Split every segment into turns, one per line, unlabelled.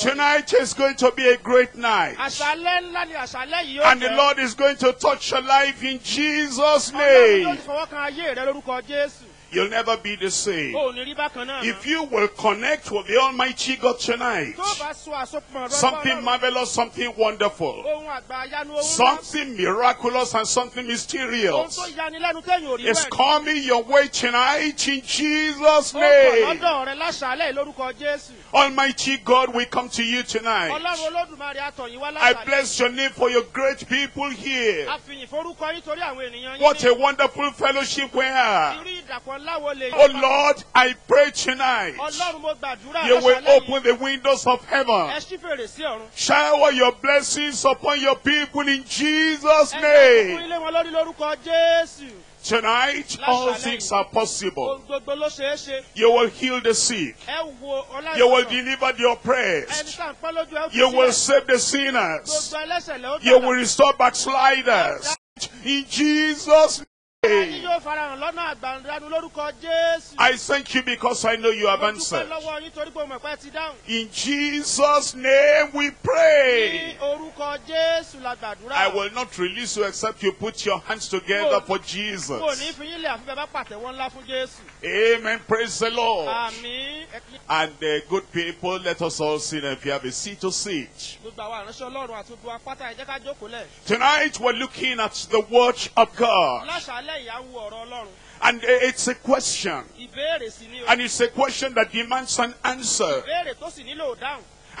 Tonight is going to be a great night.
àṣálẹ́ ńlá ni àṣálẹ́ yìí yóò
And the. Lord is going to touch your life in Jesus' name.
Ti fọwọ́ kan ayé rẹ lórúkọ jésù
You'll never be the same.
Oh, o ò ní rí bákan náà
If you will connect with the Almighty God tonight,
tó o bá so àsopọ̀ rẹ
something marvelous, something wonderful,
ohun àgbà yanu ohun ńlá
something miraculous, and something mysterious
tó yanilẹ́nu tẹ̀yìn ò rí
is coming your way tonight in Jesus' name.
lọ́dọ̀ rẹ láṣálẹ́ lórúkọ jésù
Almighty God, we come to you tonight.
ọlọ́run olódùmarè àtọ̀yìn wá
I bless your name for your great people here.
àfihàn forúkọ yín torí àwọn ènìyàn yín
What a wonderful fellowship we are.
Irú ìdàpọ̀ ńláwo lè
Oh Lord, I pray tonight
ọlọ́run mo gbàdúrà
you will open the windows of heaven.
ṣí fèrèsé ọ̀run
Shower your blessings upon your people in Jesus' name.
ilé wọn lórí lórúkọ jésù
Tonight, all things are possible.
ohun gbogbo ló ṣeé ṣe
You will heal the sick. You will deliver the oppressed.
tá à ń pẹ́ lójú ẹ ó fi
You will save the sinners.
gbogbo ẹlẹ́sẹ̀ lẹ́ ó
You will restore backsliders. In Jesus'
Ẹni
name.
yóò farahàn lọ́nà àgbàǹdanu lórúkọ Jésù.
I thank you because I know you have answered.
lọ́wọ́ yín torí pé mo mọ̀ pé ẹ ti dáhùn.
In Jesus' name we pray.
orúkọ Jésù la gbàdúrà.
I will not release you except you put your hands together for Jesus.
fi yín lẹ̀ àfi bẹ́ẹ̀ bá pàtẹ́wọ́ ńlá fún Jésù.
Amen. Praise the Lord. And uh, good people, let us all sit. If you have a seat to sit.
Gbogbo àwọn àránṣẹ́ Ọlọ́run àti gbogbo apáta ẹ jẹ́ ká jókòó lẹ̀.
Tonight we're looking at the Word of God.
Láṣálẹ̀ ìyá ń wo ọ̀rọ̀ Ọlọ́run.
And uh, it's a question.
Ìbéèrè sì ni o.
And it's a question that demands an answer.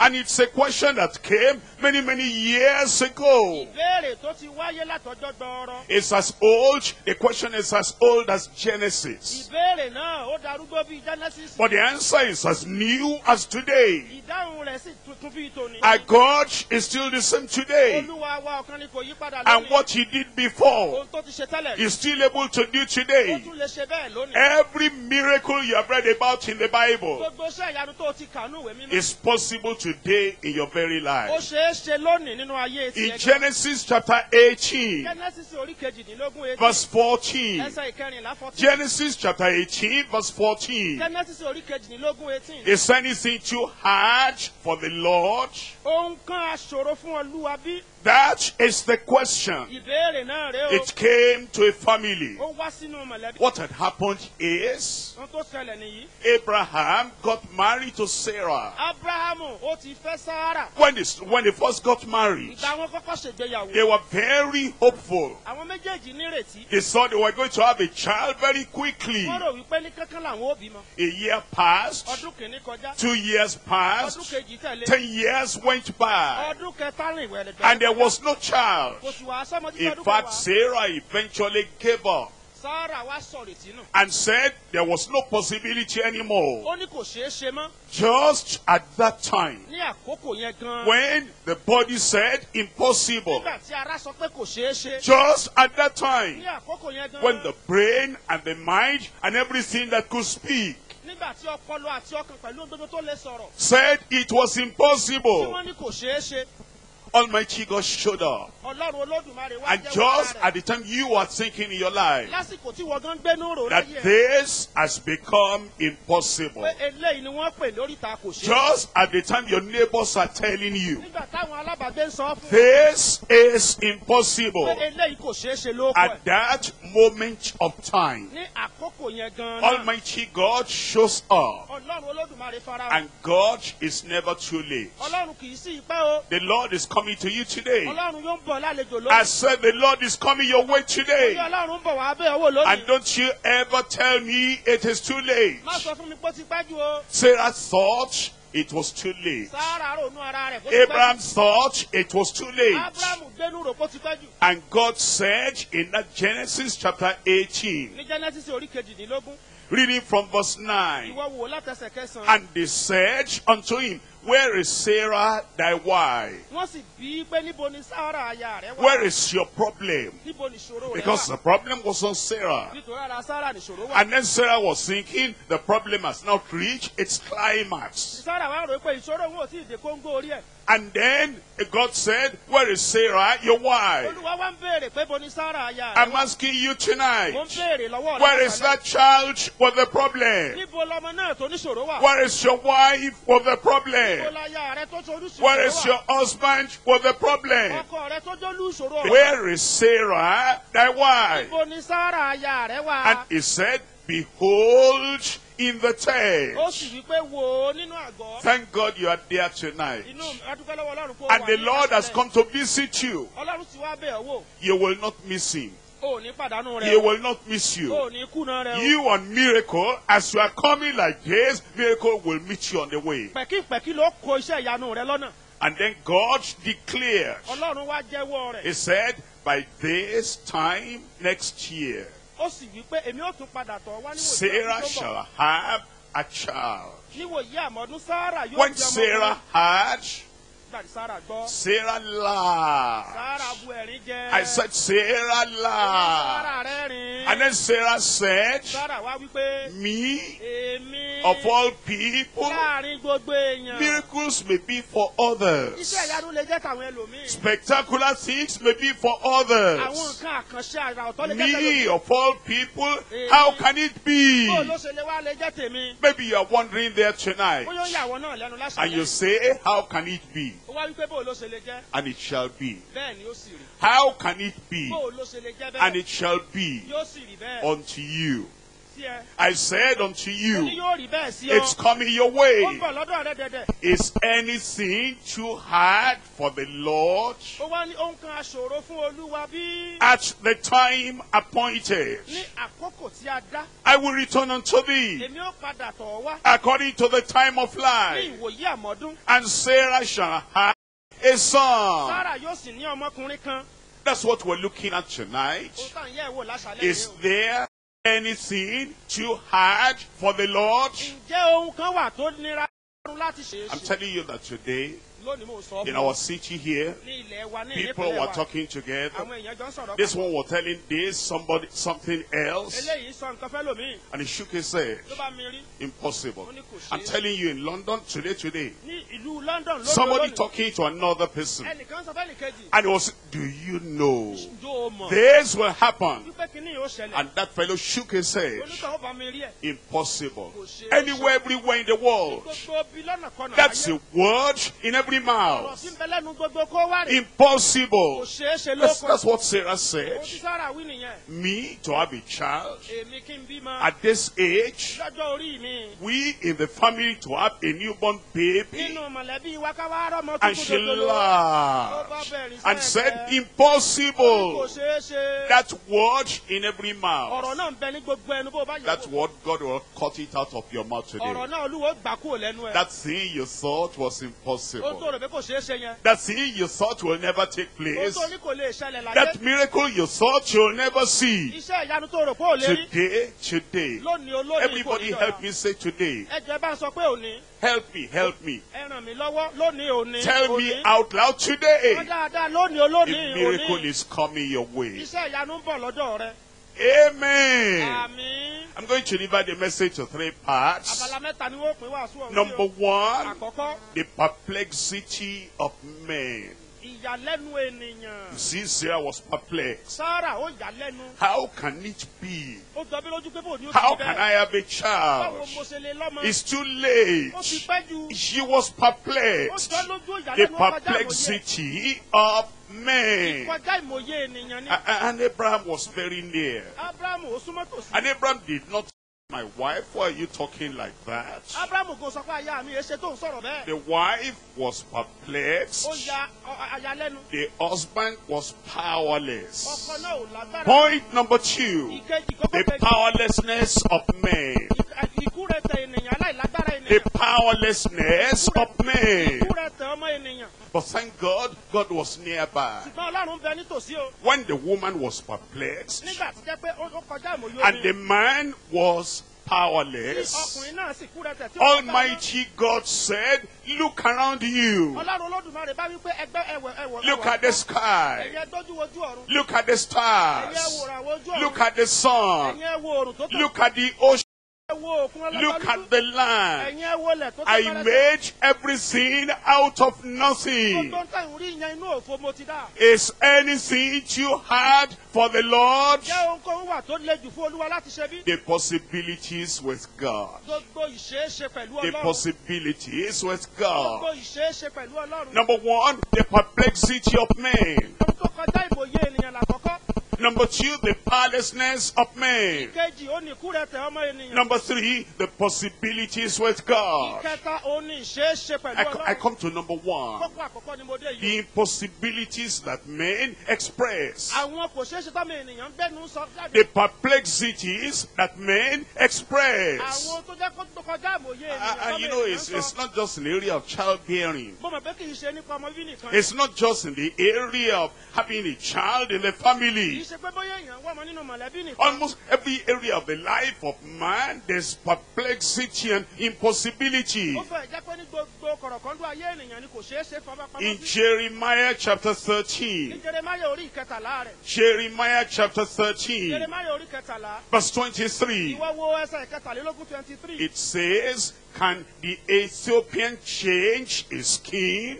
Ìbéèrè tó sì nílò dáhùn.
And it's a question that came many, many years ago.
Ìbéèrè tó ti wáyé látọjọ́ gbọ́ọ̀rọ̀.
It's as old, the question is as old as Genesis.
Ìbéèrè náà ó darúgbó bíi Genesis.
But the answer is as new as today.
Ìdáhùn rẹ̀ sì tuntun bíi tòní.
Our God is still the same today.
Olúwa wa ọ̀kan ni kò yí padà
And what he did before,
Ohun tó ti ṣe tẹ́lẹ̀ rí.
he's still able to do today.
tún lè ṣe bẹ́ẹ̀ lónìí.
Every miracle you have read about in the Bible
Gbogbo iṣẹ́ ìyanu tó ti kà ní ìwé mímọ́.
is possible today in your very
Ó
life.
ṣeé ṣe lónìí nínú ayé
In. Genesis chapter 18,
Genesis orí kejìdínlógún etí.
verse 14.
Ẹsẹ̀ ìkẹrìnlá fourteen.
Genesis chapter 18, verse 14.
Genesis orí kejìdínlógún eighteen.
Is anything too hard for the Lord?
Ohun kan aṣòro fún Olúwa bí.
That is the question.
Ìbéèrè náà rèé o.
It came to a family.
Ó wá sínú mọ̀lẹ́bí.
What had happened is
Ohun tó ṣẹlẹ̀ nìyí.
Abraham got married to Sarah.
Abrahamu ó ti fẹ́ Sáárà.
When they, when they first got married,
Ìgbà wọn kọ́kọ́ ṣègbéyàwó.
they were very hopeful.
Àwọn méjèèjì nírètí.
They thought they were going to have a child very quickly.
Wọ́n rò wípé ní kankan làwọn ó bímọ.
A year passed,
Ọdún kìíní kọjá.
two years passed, ten years went by,
Ọdún kẹta rìn wẹ̀rẹ̀gbẹ̀.
and there was no child.
Kò sì wá sọ́mọ títí
In
ọdún
fact,
kẹwàá.
Sarah eventually gave up
Sáárà wá sọ̀rètí nù.
and said there was no possibility anymore.
Ó ní kò ṣeé ṣe mọ́.
Just at that time,
Ní àkókò yẹn gan-an.
when the body said impossible,
Nígbà tí ara sọ pé kò ṣeé ṣe.
just at that time,
Ní àkókò yẹn gan-an.
when the brain and the mind and everything that could speak
Nígbà tí ọpọlọ àti ọkàn pẹ̀lú gbogbo tó lè sọ̀rọ̀.
said it was
Tí
impossible, Almighty God showed up.
Ọlọ́run Olódùmarè wá
And just at the time you are thinking in your life
Lásìkò tí wọ́n gan gbénú rò
that
láyé
this has become impossible,
Pé eléyìí ni wọ́n pè lóríta kò ṣeé ṣe.
just at the time your neighbors are telling you
Nígbà táwọn alábàágbé ń sọ fún
this is
pé
impossible,
eléyìí kò ṣeé ṣe ló kọ ẹ̀.
at that moment of time,
Ní àkókò yẹn gan-an.
Almighty God shows up.
Ọlọ́run Olódùmarè.
And God is never too late.
Ọlọ́run kì í sí ipẹ́ o.
The Lord is coming to you today.
Ọlọ́run yóò
I said the Lord is coming your way today.
Ọlọ́run ń bọ̀ wá bẹ́ẹ̀ wò
And don't you ever tell me it is too late.
Má sọ fún mi pé ó ti pẹ́ jù o.
Sarah thought it was too late.
Sáárà ronú ara rẹ̀ kó ti pẹ́
Abraham thought it was too late.
Ábúráhámù gbénú rò kó ti pẹ́ jù.
And God said in that Genesis chapter 18,
Ní Genesis orí kejìdínlógún,
reading from verse 9,
ìwọ wò látẹsẹ̀ kẹsàn-án.
and they said unto him, Where is Sarah thy wife?
Wọ́n sì bí i pé níbo ni Sáárà aya rẹ̀ wà.
Where is your problem?
Níbo ni ìṣòro rẹ̀
Because the problem was on Sarah.
Nítorí ara Sáárà ni ìṣòro wà.
And then Sarah was thinking the problem has not reached its climax.
Sáárà wá rò pé ìṣòro òun ò tí ì dé kóńgó orí ẹ̀.
And then God said, where is Sarah, your wife?
olúwa wá ń béèrè pé bo ni sára aya rẹ
I'm asking you tonight,
béèrè lọ́wọ́ rẹ
where is that child with the problem?
níbo lọmọ náà tó níṣòro wà
Where is your wife with the problem?
láya rẹ tó tó níṣòro
Where is your husband with the problem?
ọkọ rẹ tó jó níṣòro wà
Where is Sarah, thy wife?
níbo ni sára aya rẹ wà
And he said, Behold in the
ó
tent.
sì wí pé wò ó nínú àgọ́
Thank God you are there tonight.
inú adúpẹ́ lọ́wọ́ ọlọ́run kó
And the Lord has come to visit you.
ọlọ́run ti wá bẹ̀ ọ́ wò
You will not miss him.
ó ní pàdánù rẹ
He will not miss you.
ó ní kùnà rẹ o
You on miracle, as you are coming like this, miracle will meet you on the way.
pẹ̀kípẹ̀kí ló kó iṣẹ́ ìyanu rẹ lọ́nà
And then God declared,
ọlọ́run wá jẹ́wọ́ rẹ̀
He said, by this time next year,
ó sì wí pé èmi ó tún padà tọ̀ wá níwòyí
Sarah
ọdún tó ń bọ̀.
shall have a child.
níwòyí àmọ́dún sára yóò
When
di ọmọ
Sarah had,
gbàdí sára gbọ́
Sarah laughed.
sára bu ẹ̀rín jẹ
I said, Sarah laughed. And then Sarah said,
sára wá wí pé
Me, of all people,
láàrin gbogbo èèyàn
miracles may be for others.
iṣẹ́ ìyanu lè jẹ́ tàwọn ẹlòmíì
Spectacular things may be for others.
nǹkan àkànṣe àrà ọ̀tọ̀ lè jẹ́
Me, of all people, how can it be?
bó ló ṣe lè wá lè jẹ́ tèmi
Maybe you are wondering there tonight.
bóyá ó ń yà wọ́n náà lẹ́nu
And you say, How can it be?
Ó wá wí pé bó ló ṣe lè jẹ́
And it shall be.
bẹ́ẹ̀ ni ó sì rí
How can it be?
bó ló ṣe lè jẹ́
And it shall be
yóò sì rí bẹ́ẹ̀
unto you. I said unto you,
yóò rí bẹ́ẹ̀ sí ọ
it's coming your way.
bọ̀ lọ́dọ̀ rẹ dẹ̀dẹ̀
Is anything too hard for the Lord?
ó wá ní ohun kan aṣòro fún olúwa bí
At the time appointed,
ní àkókò tí a dá
I will return unto thee
èmi ó padà tọ̀ ọ́ wá
according to the time of life. And Sarah shall have a son.
sára yóò sì ní ọmọkùnrin kan
That's what we're looking at tonight.
ó tàn yẹ̀ wò láṣálẹ́
Is there anything too hard for the Lord?
ǹjẹ́ ohun kan wà tó nira fún láti ṣe é
I'm telling you that today, in our city here, people were talking together. This one was telling this, somebody, something else. And he shook his head. Impossible. I'm telling you in London today, today, somebody talking to another person. And he was, do you know this will happen? And that fellow shook his head. Impossible. Anywhere, everywhere in the world. That's a word in every
ọ̀rọ̀
mouth. Impossible. That's, that's what Sarah said. Me to have a child at this age, we in the family to have a newborn baby. And she laughed and said, Impossible. That word in every mouth. That word, God will cut it out of your mouth today. That thing you thought was impossible.
Rò pé kò ṣeé ṣe yẹn
That thing you thought will never take place.
tó ní kò lè ṣẹlẹ̀ láyé
That miracle you thought you'll never see.
iṣẹ́ ìyanu tó rò pé ò lè rí
Today, today.
lónìí olónìí kò
Everybody help me say today.
ẹ jẹ́ bá ń sọ pé òní
Help me, help me.
ẹ ràn mí lọ́wọ́ lónìí òní
Tell me out loud today.
wọ́n dáadáa lónìí
A miracle is coming your way.
Iṣẹ́ ìyanu ń bọ̀ lọ́dọ̀ rẹ
Amen. I'm going to divide the message to three parts.
abala mẹ́ta ni wọ́n pín wàásù ọ̀hún sí
Number one, the perplexity of men. See, Sarah was perplexed. How can it be?
ó jọ bí lójú pé bò ní ó
How can I have a child?
mo ṣe lè lọ́mọ
It's too late. She was perplexed. The
ìyàlẹ́nu ọkọjá ìmọ̀ye
perplexity of men.
kọjá ìmọ̀ye ènìyàn ni
A- a- And Abraham was very near.
abrahamu ó súnmọ́
And Abraham did not my wife, why are you talking like that?
abrahamu gan sọ pé aya mi èṣe tó ń sọ̀rọ̀ bẹ́ẹ̀
The wife was
ó
perplexed.
ya ọ- àyàlẹ́nu
The husband was powerless.
ọkọ náà ò lágbára
Point number two.
ìkejì kókó
The powerlessness of men.
ikú rẹ tẹ ènìyàn
The powerlessness of men.
ikú ọmọ ènìyàn
But thank God, God was nearby.
ṣùgbọ́n ọlọ́run ń bẹ nítòsí o
When the woman was perplexed
nígbà tí jẹ́ pé ó ó kọjá ìmọ̀ye
and the man was powerless,
ọkùnrin náà sì kú rẹ tẹ tí ó kọjá
Almighty God said, Look around you.
ọlọ́run olódùmarè bá wípé ẹgbẹ́ ẹwẹ̀ ẹwẹ̀
Look at the sky.
ẹ̀yẹ dójú wojú ọ̀run
Look at the stars.
wòrà wojú ọ̀run
Look at the sun.
ẹ̀yẹ wo òrùn tó tàn
Look at the ocean.
Ẹ̀yẹ wo òkun
Look at the land.
ẹ̀yin ẹ wọlẹ̀ tó
I made everything out of nothing.
gbogbo ń tẹ̀ ń rí ìyẹn inú òfo mo ti dá.
Is anything too hard for the Lord?
jẹ́ ohunkóhun wà tó le jù fún olúwa láti ṣe bí.
The possibilities with God.
gbogbo ìṣeéṣe pẹ̀lú
The possibilities with God.
ìṣeéṣe pẹ̀lú ọlọ́run.
Number one, the perplexity of man.
ohun tó kọjá ìmòye ènìyàn làkọ́kọ́.
Number two, the powerlessness of man.
kejì ó ní ìkúrẹ̀tẹ̀ ọmọ ènìyàn.
Number three, the possibilities with God.
ìkẹta ó ní ìṣeéṣe pẹ̀lú
I, I come to number one.
kókó àkọ́kọ́ ni mo dé
The impossibilities that men express.
àwọn kò ṣeéṣe tọ́mọ ènìyàn ń gbẹ́nu sọ jáde.
The perplexities that men express.
Àwọn tó jẹ́ kó tó kọjá ìmòye
Uh,
ènìyàn
and
tọ́mọ
you know,
ènìyàn
it's,
ń
it's
sọ.
not just in the area of childbearing.
mo mọ̀ pé kì í ṣe nípa ọmọ bí nìkan.
It's not just in the area of having a child in the
kì í
family.
ṣe pé bóyá èèyàn wọ́n mọ nínú mọ̀lẹ́bí nìkan.
Almost every area of the life of man, there's perplexity and impossibility. In Jeremiah chapter 13, Jeremiah chapter 13, verse 23, it says, Can the Ethiopian change his skin?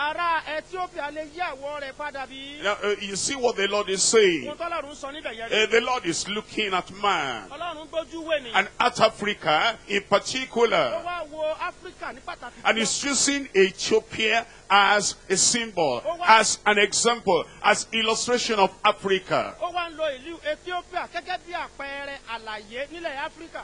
Ará ethiopia lè yí àwọ̀ rẹ̀ padà bí.
Now, uh, you see what the Lord is saying.
ohun tọ́lọ́run sọ níbẹ̀ yẹn
Uh, the Lord is looking at man
ọlọ́run gbójú wò ènìyàn.
and at Africa in
ó
particular.
wá wo áfíríkà ní pàtàkì.
And he's choosing Ethiopia as a symbol, as an example, as illustration of Africa.
ó wá ń lo ìlú ethiopia gẹ́gẹ́ bí àpẹẹrẹ àlàyé nílẹ̀ áfíríkà.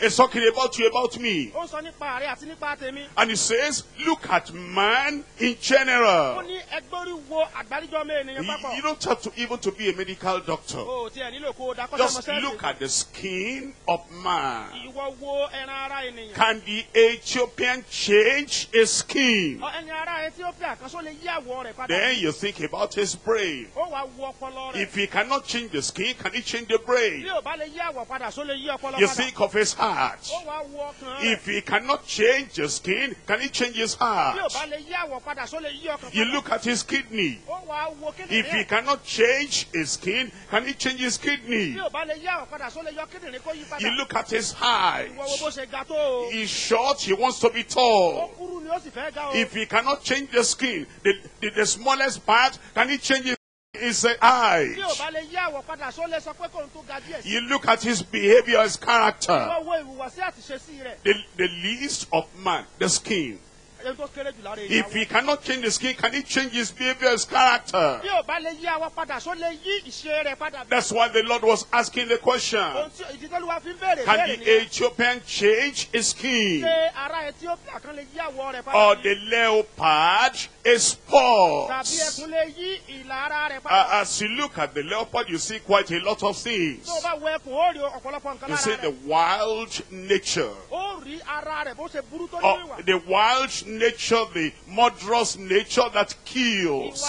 He's talking about you, about me.
ó sọ nípa ààrẹ àti nípa tèmi.
And he says, look at man in
ó
general.
ní ẹgbórí wo àgbáríjọ ọmọ ènìyàn
You,
papọ̀.
you don't have to even to be a medical doctor.
o tiẹ̀ nílò kó o da
Just
kọ́sọ́mọsẹ́
look at the skin of man.
ìwọ wo ẹran ara ènìyàn.
Can the Ethiopian change his skin?
Ẹni ara ethiopia kan só lè yí àwọ̀ rẹ̀ padà.
Then you think about his brain.
ó wá wo ọpọlọ rẹ̀.
If he cannot change the skin, can he change the brain?
bí ò bá lè yí àwọ̀ padà só lè yí ọpọlọ
You
padà.
think of his heart.
Ó wá wo ọkàn rẹ̀.
If he cannot change the skin, can he change his heart?
bá lè yí àwọ̀ padà só lè yí ọkàn
You look at his kidney.
Oh, ó wá wo
If he cannot change his skin, can he change his kidney?
bí ò bá lè yí àwọ̀ padà só lè yọ kíndìnrín kó yí padà.
You look at his height.
ìwọ wo bó ṣe ga tó o.
He's short, he wants to be tall.
kúrú ni ó sì fẹ́ ga o.
If he cannot change the skin, the, the, the smallest part, can he change his, his height?
bí ò bá lè yí àwọ̀ padà só lè sọ pé kò ń tó ga díẹ̀ sí.
You look at his behavior, his character.
ìwọ wo ìhùwàsí àtìṣesí rẹ̀.
The, the least of man, the skin.
Ẹni tó kéré jù lára
If he cannot change his skin, can he change his behavior, his character?
bí ò bá lè yí àwọ̀ padà só lè yí ìṣe rẹ̀ padà.
That's why the Lord was asking the question.
ohun tí ìdíjọ́lúwa fi ń béèrè
Can the. Ethiopian change his skin?
ṣé ará ethiopia kan lè yí àwọ̀ rẹ̀
Or the leopard is spots?
ẹkùn lè yí ìlà ara rẹ̀
Uh, as you look at the leopard, you see quite a lot of things.
tó o bá wo ẹkùn ó rí ọ̀pọ̀lọpọ̀ nǹkan
You see the wild nature.
ó rí ara rẹ̀ bó ṣe burú tó nínú
Or
ìwà.
the wild nature, the murderous nature that kills.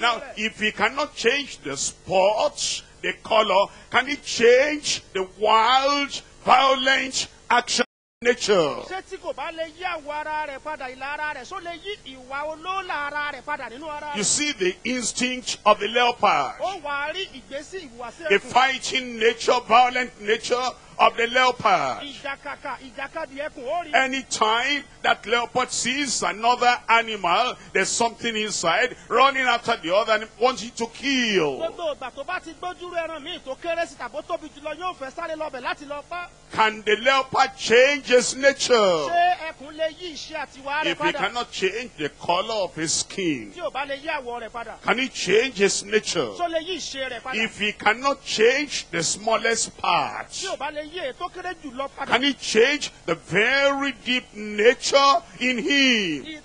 Now, if he cannot change the spots, the color, can he change the wild, violent action nature?
ṣé tí kò bá lè yí àwọ̀ ara rẹ̀ padà ìlà ara rẹ̀ só lè yí ìwà olóòlà ara rẹ̀ padà nínú ara
You see the instinct of the leopard,
ó wà á rí ìgbésí ìhùwàsí
the fighting nature, violent nature of the leopard.
ìjàkàkà ìjàkadì ẹkùn ó rí.
Anytime that leopard sees another animal, there's something inside running after the other and wanting to kill.
gbogbo ìgbà tó bá ti gbójúrú ẹran míì tó kéré sí tàbó tóbi jùlọ yóò fẹ́ sáré lọ́bẹ̀ láti lọ pa.
Can the leopard change his nature?
ṣé ẹkùn lè yí ìṣe àtiwá rẹ̀
If he
padà
cannot change the color of his skin,
tí ò bá lè yí àwọ̀ rẹ̀ padà
can he change his nature?
tó lè yí ìṣe rẹ̀ padà
If he cannot change the smallest part, Can it change the very deep nature in him?
And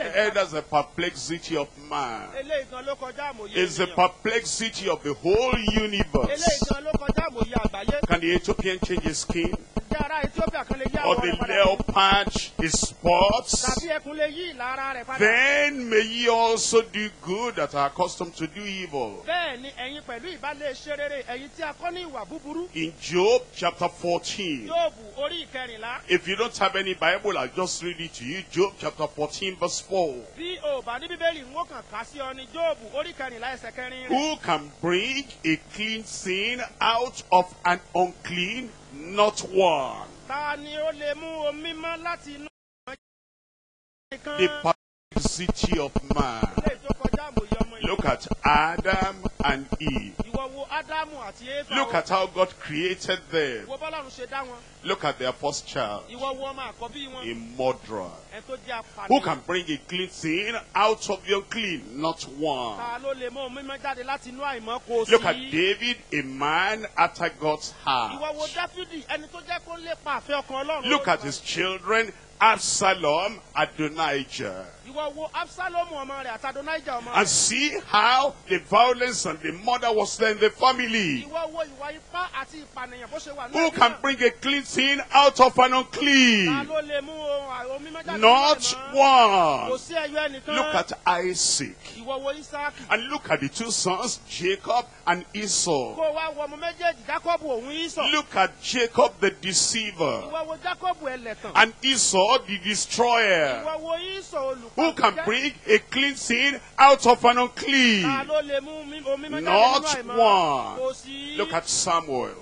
eh, that's the perplexity of man. It's the perplexity of the whole universe. Can the Ethiopian change his skin?
Jẹ́ ará ethiopia kan lè yí
Or
àwọ̀
the
rẹ̀ padà
patch his spots,
tàbí ẹkùn lè yí ìlara rẹ̀ padà.
then may ye also do good that are accustomed to do evil.
bẹ́ẹ̀ ni ẹ̀yin pẹ̀lú ìbálẹ̀ ṣe rere ẹ̀yin tí a kọ́ ní ìwà búburú.
In Job chapter 14,
Jóòbù orí ìkẹrìnlá.
if you don't have any Bible, I'll just read it to you. Job chapter 14, verse 4.
bí o bá ní bíbélì ń wọ́n kàn ká sí ọ ní jóòbù orí ìkẹrìnlá ẹsẹ̀ kẹrin rẹ̀.
Who can bring a clean thing out of an unclean? Not one.
ta ni ó lè mú omi mọ́ láti inú ọmọ nìkan.
The perplexity of man.
ilé ọmọ yìí.
Look at Adam and Eve.
ìwọ wo ádámù àti éfà.
Look at how God created them.
wo bọ́lọ́run ṣe dá wọn.
Look at their first child,
ìwọ wo ọmọ àkọ́bí wọn.
a murderer.
ẹ tó jẹ́ apànìyàn.
Who can bring a clean thing out of the unclean? Not one.
ta ló lè mú omi mọ́ jáde láti inú àìmọ́ kò sí.
Look at David, a man after God's heart.
dáfídì ẹni tó jẹ́ kó lépa àfẹ́ ọkàn ọlọ́run.
Look at his children, Absalom, Adonijah.
Ìwọ wo absalomu ọmọ rẹ̀ àti adonaija ọmọ
And see how the violence and the murder was there in the family.
ìwọ wo ìwà ipá àti ìpànìyàn bó ṣe wà ní
Who can bring a clean thing out of an
ta
unclean?
ló lè mú ohun à- omi mọ́ jáde
Not
kò
one.
sí ẹyọ ẹnìkan.
Look at Isaac.
ìwọ wo isaki.
And look at the two sons, Jacob and Esau.
kó o wá wo ọmọ méjèèjì jacobu òun isọ.
Look at Jacob the deceiver
ìwọ wo jacobu ẹlẹ́tàn.
and Esau the destroyer.
ìwọ wo isọ olùkọ́.
Who can bring a clean thing out of an unclean?
ló lè mú omi omi mọ́ jáde
Not one. Look at Samuel.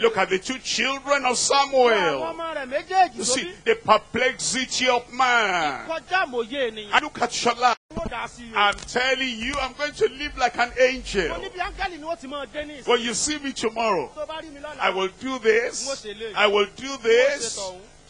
Look at the two children of Samuel.
ọmọ rẹ̀ méjèèjì
You see, the perplexity of man.
kọjá àmòye ènìyàn.
And look at Shola.
wọ́n dà sí i.
I'm telling you, I'm going to live like an angel.
ní bí áńgẹ́lì ni wọ́n ti mọ dé ní ìsìn.
When you see me tomorrow,
tó bá rí mi lọ́la.
I will do this. I will do this.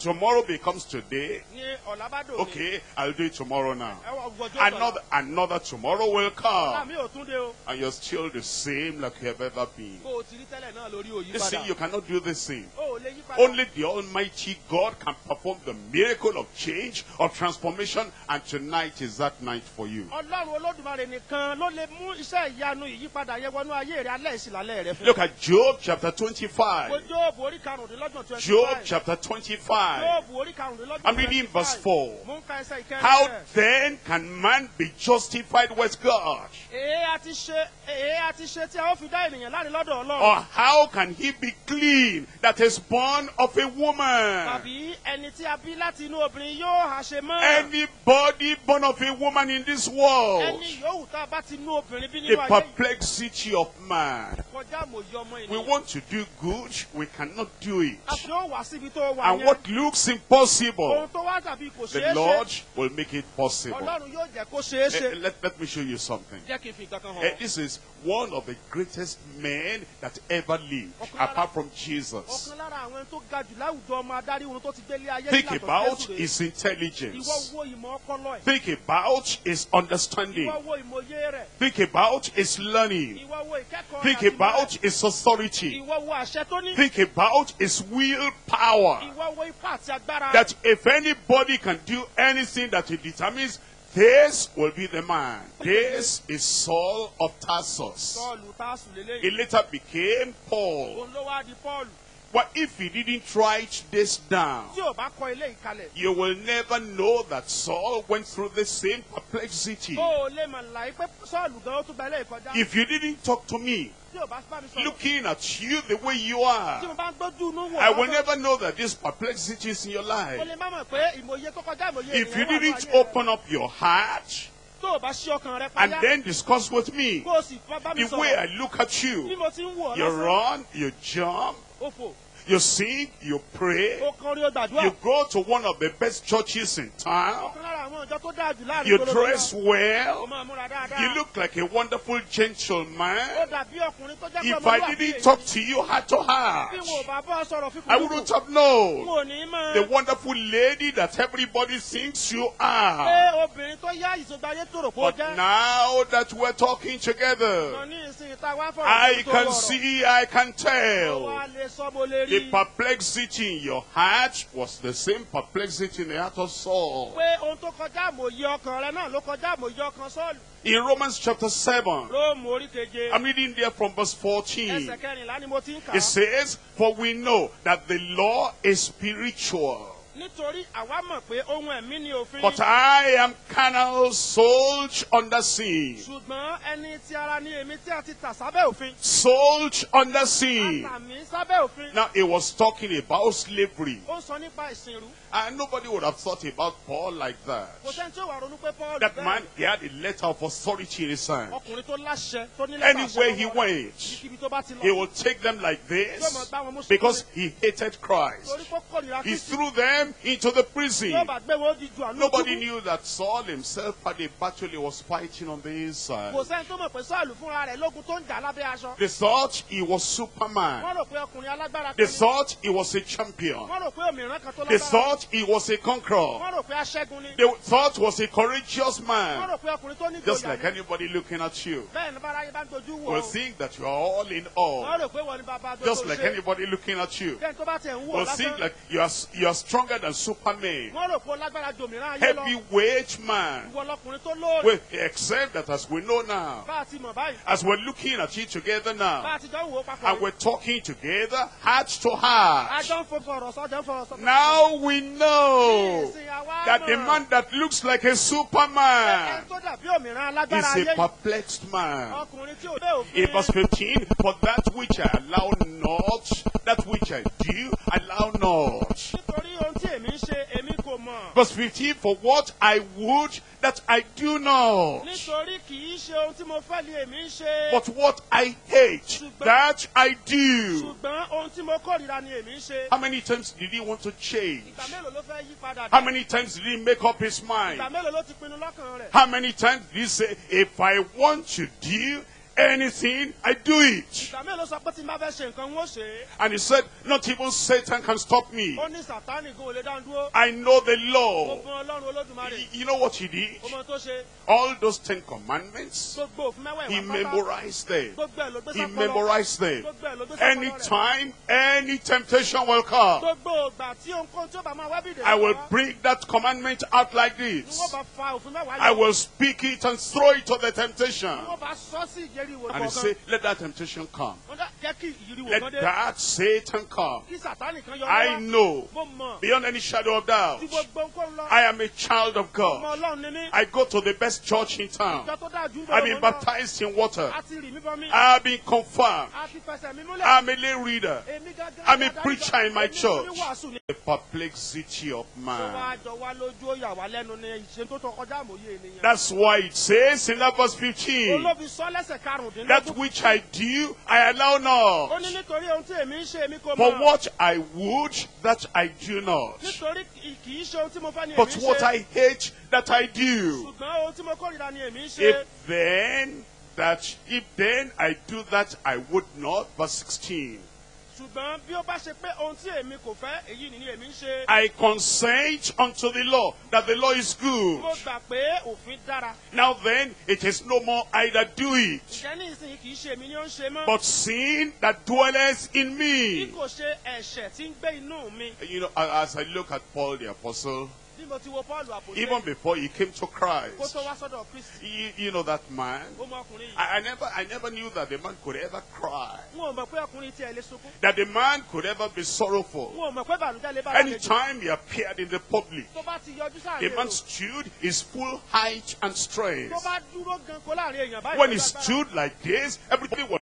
Tomorrow becomes today.
ní ọ̀làbádò mi.
Okay, I'll do it tomorrow now.
ẹ wọ ọgbọ̀jọ́ ọ̀la.
Another, another tomorrow will come.
mi ò tún dé o.
And you're still the same like you have ever been.
bó o ti rí tẹ́lẹ̀ náà lórí òyí
You see, you cannot do the thing.
o ò lè yí padà.
Only the Almighty God can perform the miracle of change, of transformation, and tonight is that night for you.
ọlọ́run olódùmarè nìkan ló lè mú iṣẹ́ ìyanu ìyípadà yẹn wọnú ayé rẹ alẹ́ ìsìlálẹ̀ rẹ fún.
Look at Job chapter 25.
Jóòbù orí karùndínlọ́gbọ̀n twenty
Job chapter 25.
Jóòbù orí karùndínlọ́gbọ̀n
I'm reading verse 4.
Mo ń ka ẹsẹ̀ ìkẹrin
How then can man be justified with God?
Èé a ti ṣe èé a ti ṣe tí a ó fi dá ènìyàn láre lọ́dọ̀ ọlọ́run.
Or how can he be clean that is born of a woman?
Tàbí ẹni tí a bí láti inú obìnrin yóò hà ṣe mọ́.
Anybody born of a woman in this world.
Ẹni yòówù tá a bá ti inú obìnrin bí
The
nínú ayé yìí.
perplexity of man.
Kọjá àmọ̀yé ọmọ
We want to do good, we cannot do it.
A fi ó wá síbi tó wà
And what looks impossible,
Ohun tó wá dàbí kò
the Lord will make it possible.
Ọlọ́run yóò jẹ́ kó ṣeé
Eh,
ṣe.
Let, let me show you something.
Jẹ́ kí n fi nǹkan kan hàn.
This is one of the greatest men that ever lived, apart from Jesus.
Ọ̀kan lára àwọn tó ga jù láwùjọ ọmọ adarí ohun tó ti gbélé ayé
Think about his intelligence.
wo ìmọ̀ ọpọlọ ẹ̀.
Think about his understanding.
Ìwọ wo ìmọ̀ye rẹ̀.
Think about his learning.
Ìwọ wo ìkẹ́kọ̀ọ́ rẹ̀
Think about his authority.
Ìwọ wo àṣẹ tó ní.
Think about his willpower.
Ìwọ wo ipá àti agbára.
That if anybody can do anything that he determines, this will be the man. This is Saul of Tarsus. He later became Paul.
Òun ló wá di Pọ́ọ̀lù.
But if he didn't write this down,
Tí ò bá kọ ilé ìkalẹ̀.
you will never know that Saul went through the same perplexity.
Ó lè mọ̀ láì pé Sọ́ọ̀lù gan ó tún bẹ̀lẹ̀ ìkọjá.
If you didn't talk to me,
Tí ò bá bá mi sọ̀rọ̀.
looking at you the way you are,
mo bá ń gbójú inú wò.
I will never know that this perplexity is in your life.
lè má mọ̀ pé ìmọ̀ye tó kọjá ìmọ̀ye
If you
ènìyàn wà nínú
didn't open up your heart
Tó o bá ṣí ọkàn rẹ
and then discuss with me
Kó o sì bá bá mi
the way I look at you,
mo ti ń wò ọ́
you run, you jump,
Ó fò.
You sing, you pray,
Ó kọrin ó gbàdúrà.
you go to one of the best churches in town,
Ọ̀kan lára àwọn ìjọ tó dáa jù láàrin
you dress well,
máa múra dáadáa.
you look like a wonderful gentleman.
Ó dàbí ọkùnrin tó jẹ́ pé
If I didn't talk to you heart to heart,
wọn ò bá bọ́ sọ̀rọ̀ fífún
I wouldn't have known
N ò ní mọ̀
the wonderful lady that everybody thinks you are.
obìnrin tó yá ìsọgbàyé tòrò kó
But now that we're talking together,
Lọ ní ìsìn ìta wá fọ̀rọ̀
I can see, I can tell.
Wá lè sọ mo lè
The perplexity in your heart was the same perplexity in the heart of Saul.
Pé ohun tó kọjá àmòye ọkàn rẹ náà ló kọjá àmòye ọkàn Sọ́ọ̀lù.
In Romans chapter 7,
Róòmù orí keje.
I'm reading there from verse 14.
Ẹsẹ̀ kẹrìnlá ni mo ti ń kà
It says, For we know that the law is spiritual.
Nítorí àwa mọ̀ pé ohun ẹ̀mí ni òfin.
but I am carnal, sold under sin.
ṣùgbọ́n ẹni tí ara ni èmi tí a ti tà sábẹ́ òfin.
Sold under sin.
àtàmì sábẹ́ òfin.
Now, he was talking about slavery.
ó sọ nípa ìsìnrú.
And nobody would have thought about Paul like that.
kò sẹ́ni tí ó wà ronú pé paul
That man, he had a letter of authority in his hand.
ọkùnrin tó láṣẹ tó nílẹ̀
Anywhere he went,
ibikíbi tó bá ti
he would take them like this
gbá wọn mú sí
because he hated Christ.
torí kó kórìíra
He threw them into the prison.
yóò bá gbé wọn ó di ju àánú
Nobody knew that Saul himself had a battle he was fighting on the inside.
kò sẹ́ni tó mọ̀ pé sọ́ọ̀lù fúnra rẹ̀ lógun tó ń jà lábẹ́ aṣọ.
They thought he was Superman.
wọ́n rò pé ọkùnrin alágbára
They thought he was a champion.
wọ́n rò pé òmìnira kan tó
They
lágbára.
Thought he was a conqueror.
wọ́n rò pé aṣẹ́gun ni.
They thought was a courageous man.
rò pé ọkùnrin tó ní
Just like anybody looking at you
bẹ́ẹ̀ ni bára yín bá ń dojú wò
will think that you are all in all.
wọ́n rò pé wọ́n ní bàbá
Just like anybody looking at you
bẹ́ẹ̀ ni tó bá tẹ̀ ń wò
will think like you are, you are stronger than Superman.
wọ́n rò pé ó lágbára ju òmìnira ayé lọ.
Heavyweight man.
ìwọ lọkùnrin tó lóòrè.
Well, except that as we know now,
bá a ti mọ̀ báyìí.
as we're looking at it together now,
a ti jọ ń wò ó papọ̀.
and we're talking together, heart to heart,
àjọ ń fọ fọ̀rọ̀ sọ́jọ́ ń fọ̀rọ̀ sọ́jọ́.
now we know that the man that looks like a Superman
tó dàbí òmìnira alágbára
is a perplexed man.
ọkùnrin tí ò dé
In verse 15, for that which I allow not, that which I do, allow not.
Nítorí ohun tí èmi ń ṣe èmi kò mọ̀.
Verse 15, for what I would, that I do not.
nítorí kì í ṣe ohun tí mo fẹ́ ni èmi ń ṣe.
But what I hate, that I do.
ṣùgbọ́n ohun tí mo kórìíra ni èmi ń ṣe.
How many times did he want to change?
ìgbà mélòó ló fẹ́ yí padà
How
dé?
many times did he make up his mind?
ìgbà mélòó ló ti pinnu lọ́kàn rẹ̀?
How many times did he say, if I want to do anything, I do it?
ìgbà mélòó sọ pé tí n bá fẹ́ ṣe nǹkan n ó ṣe é.
And he said, not even Satan can stop me.
ó ní sàtánì gan ò lè dáhùn dúró.
I know the law.
fún ọlọ́run olódùmarè.
You know what he did?
ó mọ tó ṣe.
All those Ten Commandments,
gbogbo òfin mẹ́wàá
he memorized them.
gbogbo ẹ̀ ló gbé
He memorized them.
gbogbo ẹ̀ ló gbé sápọ́lọ́ rẹ̀.
Anytime any temptation will come,
gbogbo ìgbà tí ohunkóhun tí ó bá máa wá bìdè
I will bring that commandment out like this.
wọ́n bá fa òfin mẹ́wàá
I will speak it and throw it to the temptation.
Ni wọ́n bá sọ sí ìjẹ́rìí ìwòrán
And he say, let that temptation come.
wọ́n dá jẹ́ kí ìyírí
Let that Satan come.
kí sàtánì kan yọ
I know beyond any shadow of doubt,
tí gbogbo nǹkan lọ.
I am a child of God.
ọlọ́run ni mí.
I go to the best church in town.
ìjọ tó dáa jù ń
I've been baptized in water.
a ti rì mí bọ́ mi.
I've been confirmed.
a ti fẹsẹ̀ mi múlẹ̀.
I'm a lay reader. I'm a preacher in my church. The perplexity of man.
jọ wá lójú ó yà wá lẹ́nu ni ìṣe tó tọ kọjá àmọ̀ye ènìyàn.
That's why it says in that verse 15,
olóbi sọ lẹ́sẹ̀ karùndínlógún.
that which I do, I allow not.
ní nítorí ohun tí èmi ń ṣe èmi kò
For what I would, that I do not.
nítorí kì kì í ṣe ohun tí mo fẹ́ ni
But what. I hate, that I do.
ṣùgbọ́n ohun tí mo kórìíra ni èmi ń ṣe.
If then that, if then I do that, I would not. Verse 16.
Ṣùgbọ́n bí ó bá ṣe pé ohun tí èmi kò fẹ́ èyí ni èmi ń ṣe.
I consent unto the law, that the law is good.
mo gbà pé òfin dára.
Now then, it is no more I that do it,
ǹjẹ́ ní ìsinyìí kì í ṣe èmi ni ó ń ṣe mọ́.
but sin that dwelleth in
bí
me.
kò ṣe ẹ̀ṣẹ̀ tí ń gbé inú mi.
You know, as I look at Paul the apostle,
bí mo ti wo paul àpòjẹ́.
even before he came to Christ,
tó wá sọ́dọ̀ kristi.
you, you know that man.
ó mọ ọkùnrin yìí.
I, I never, I never knew that the man could ever cry,
n ò mọ̀ pé ọkùnrin tiẹ̀ lè sunkún.
that the man could ever be sorrowful.
n ò mọ̀ pé bànújẹ́ lè bá ara rẹ̀ jù.
Anytime he appeared in the public,
tó bá ti yọjú sáàrin
the man stood his full height and strength.
tó bá dúró gan kó láàrin èèyàn báyìí.
When he stood like this, everybody was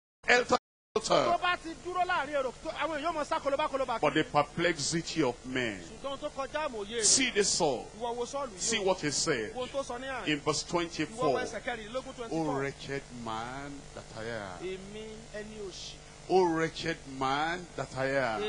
tó bá ti dúró láàrin èrò àwọn èèyàn mọ̀ sá kolobákolobá.
But the perplexity of men.
ṣùgbọ́n tó kọjá àmọ̀ye rẹ̀.
See this Saul.
ìwọ wo sọ́ọ̀lù yìí.
See what he said
wo tó sọ ní àárín.
in verse
ìwọ
24.
ẹsẹ̀ kẹrìnlélógún twenty
O wretched man that I am.
èmi ẹni òṣì.
O wretched man that I am.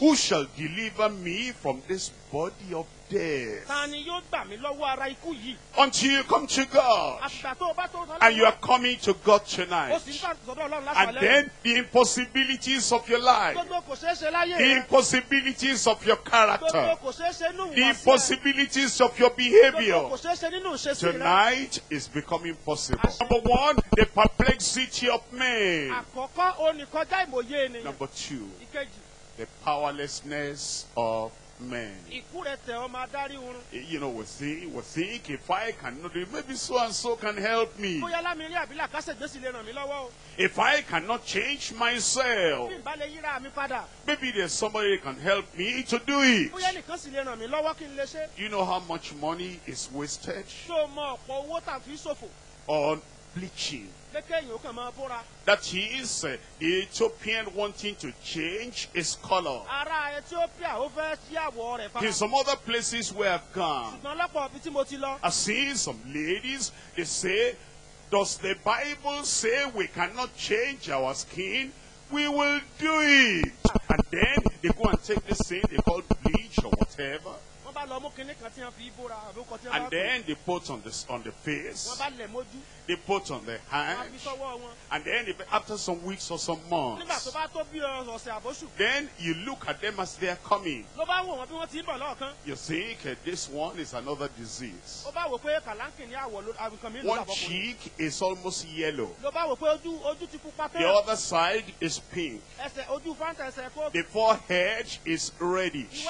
Who shall deliver me from this body of death?
ta ni yóò gbà mí lọ́wọ́ ara ikú yìí.
Until you come to God.
àtìgbà tó o bá tó sọ
And you are coming to God tonight.
sì ń bá sọ̀dọ̀ ọlọ́run
And then the impossibilities of your life.
gbogbo kò ṣeé ṣe láyé
The impossibilities of your character.
kò ṣeé ṣe nínú
The impossibilities of your behavior.
kò ṣeé ṣe nínú ìṣesí rẹ̀.
Tonight is becoming possible. Number one, the perplexity of men.
àkọ́kọ́ oníkọjá ìmòye ènìyàn.
Number two, the powerlessness of men.
ikú rẹ̀ tẹ̀ ọmọ adarí oorun eh,
You know, we think, we think if I cannot do it, maybe so and so can help me.
bóyá lámìrí àbílà kásẹ̀gbèsì lè ràn mí lọ́wọ́ o
If I cannot change myself,
bí n bá lè yíra mi padà
maybe there's somebody that can help me to do it.
bóyá nìkan sì lè ràn mí lọ́wọ́ kí n lè ṣe
You know how much money is wasted
tó mọ ọ̀pọ̀ owó tà fi ṣòfò
on bleaching?
pé kéèyàn ó kàn máa bóra
That is uh, the Ethiopian wanting to change his color.
ará ethiopia ó fẹ́ sí àwọ̀ rẹ̀ fa
In some other places where I've gone,
ṣùgbọ́n lọ́pọ̀ ibi tí mo ti lọ
I've some ladies, they say, does the Bible say we cannot change our skin? We will do it. And then they go and take this thing they call bleach or whatever.
wọ́n bá lọ mú kinní kan tí wọ́n fi bóra àbúkọ tí wọ́n bá
And then they put on this on the face,
bá lẹ̀ mójú
they put on the
wọ́n
hand,
fi sọ́wọ́ wọn
and then after some weeks or some months,
bá tó bí ọ̀sẹ̀ àbóṣù
then you look at them as they are coming.
ló bá wò wọ́n bí wọ́n ti ń bọ̀ lọ́ọ̀kan
You think uh, this one is another disease.
ó bá wò pé kàlánkì ní àwọ̀ ló àbùkàn mi ló
One cheek is almost yellow.
ló bá wò pé ojú ojú ti pupa
The other side is pink.
ẹsẹ̀ ojú fáńtà ẹsẹ̀ kó
The forehead is reddish.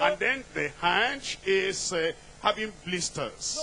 And then the hand is uh, having blisters.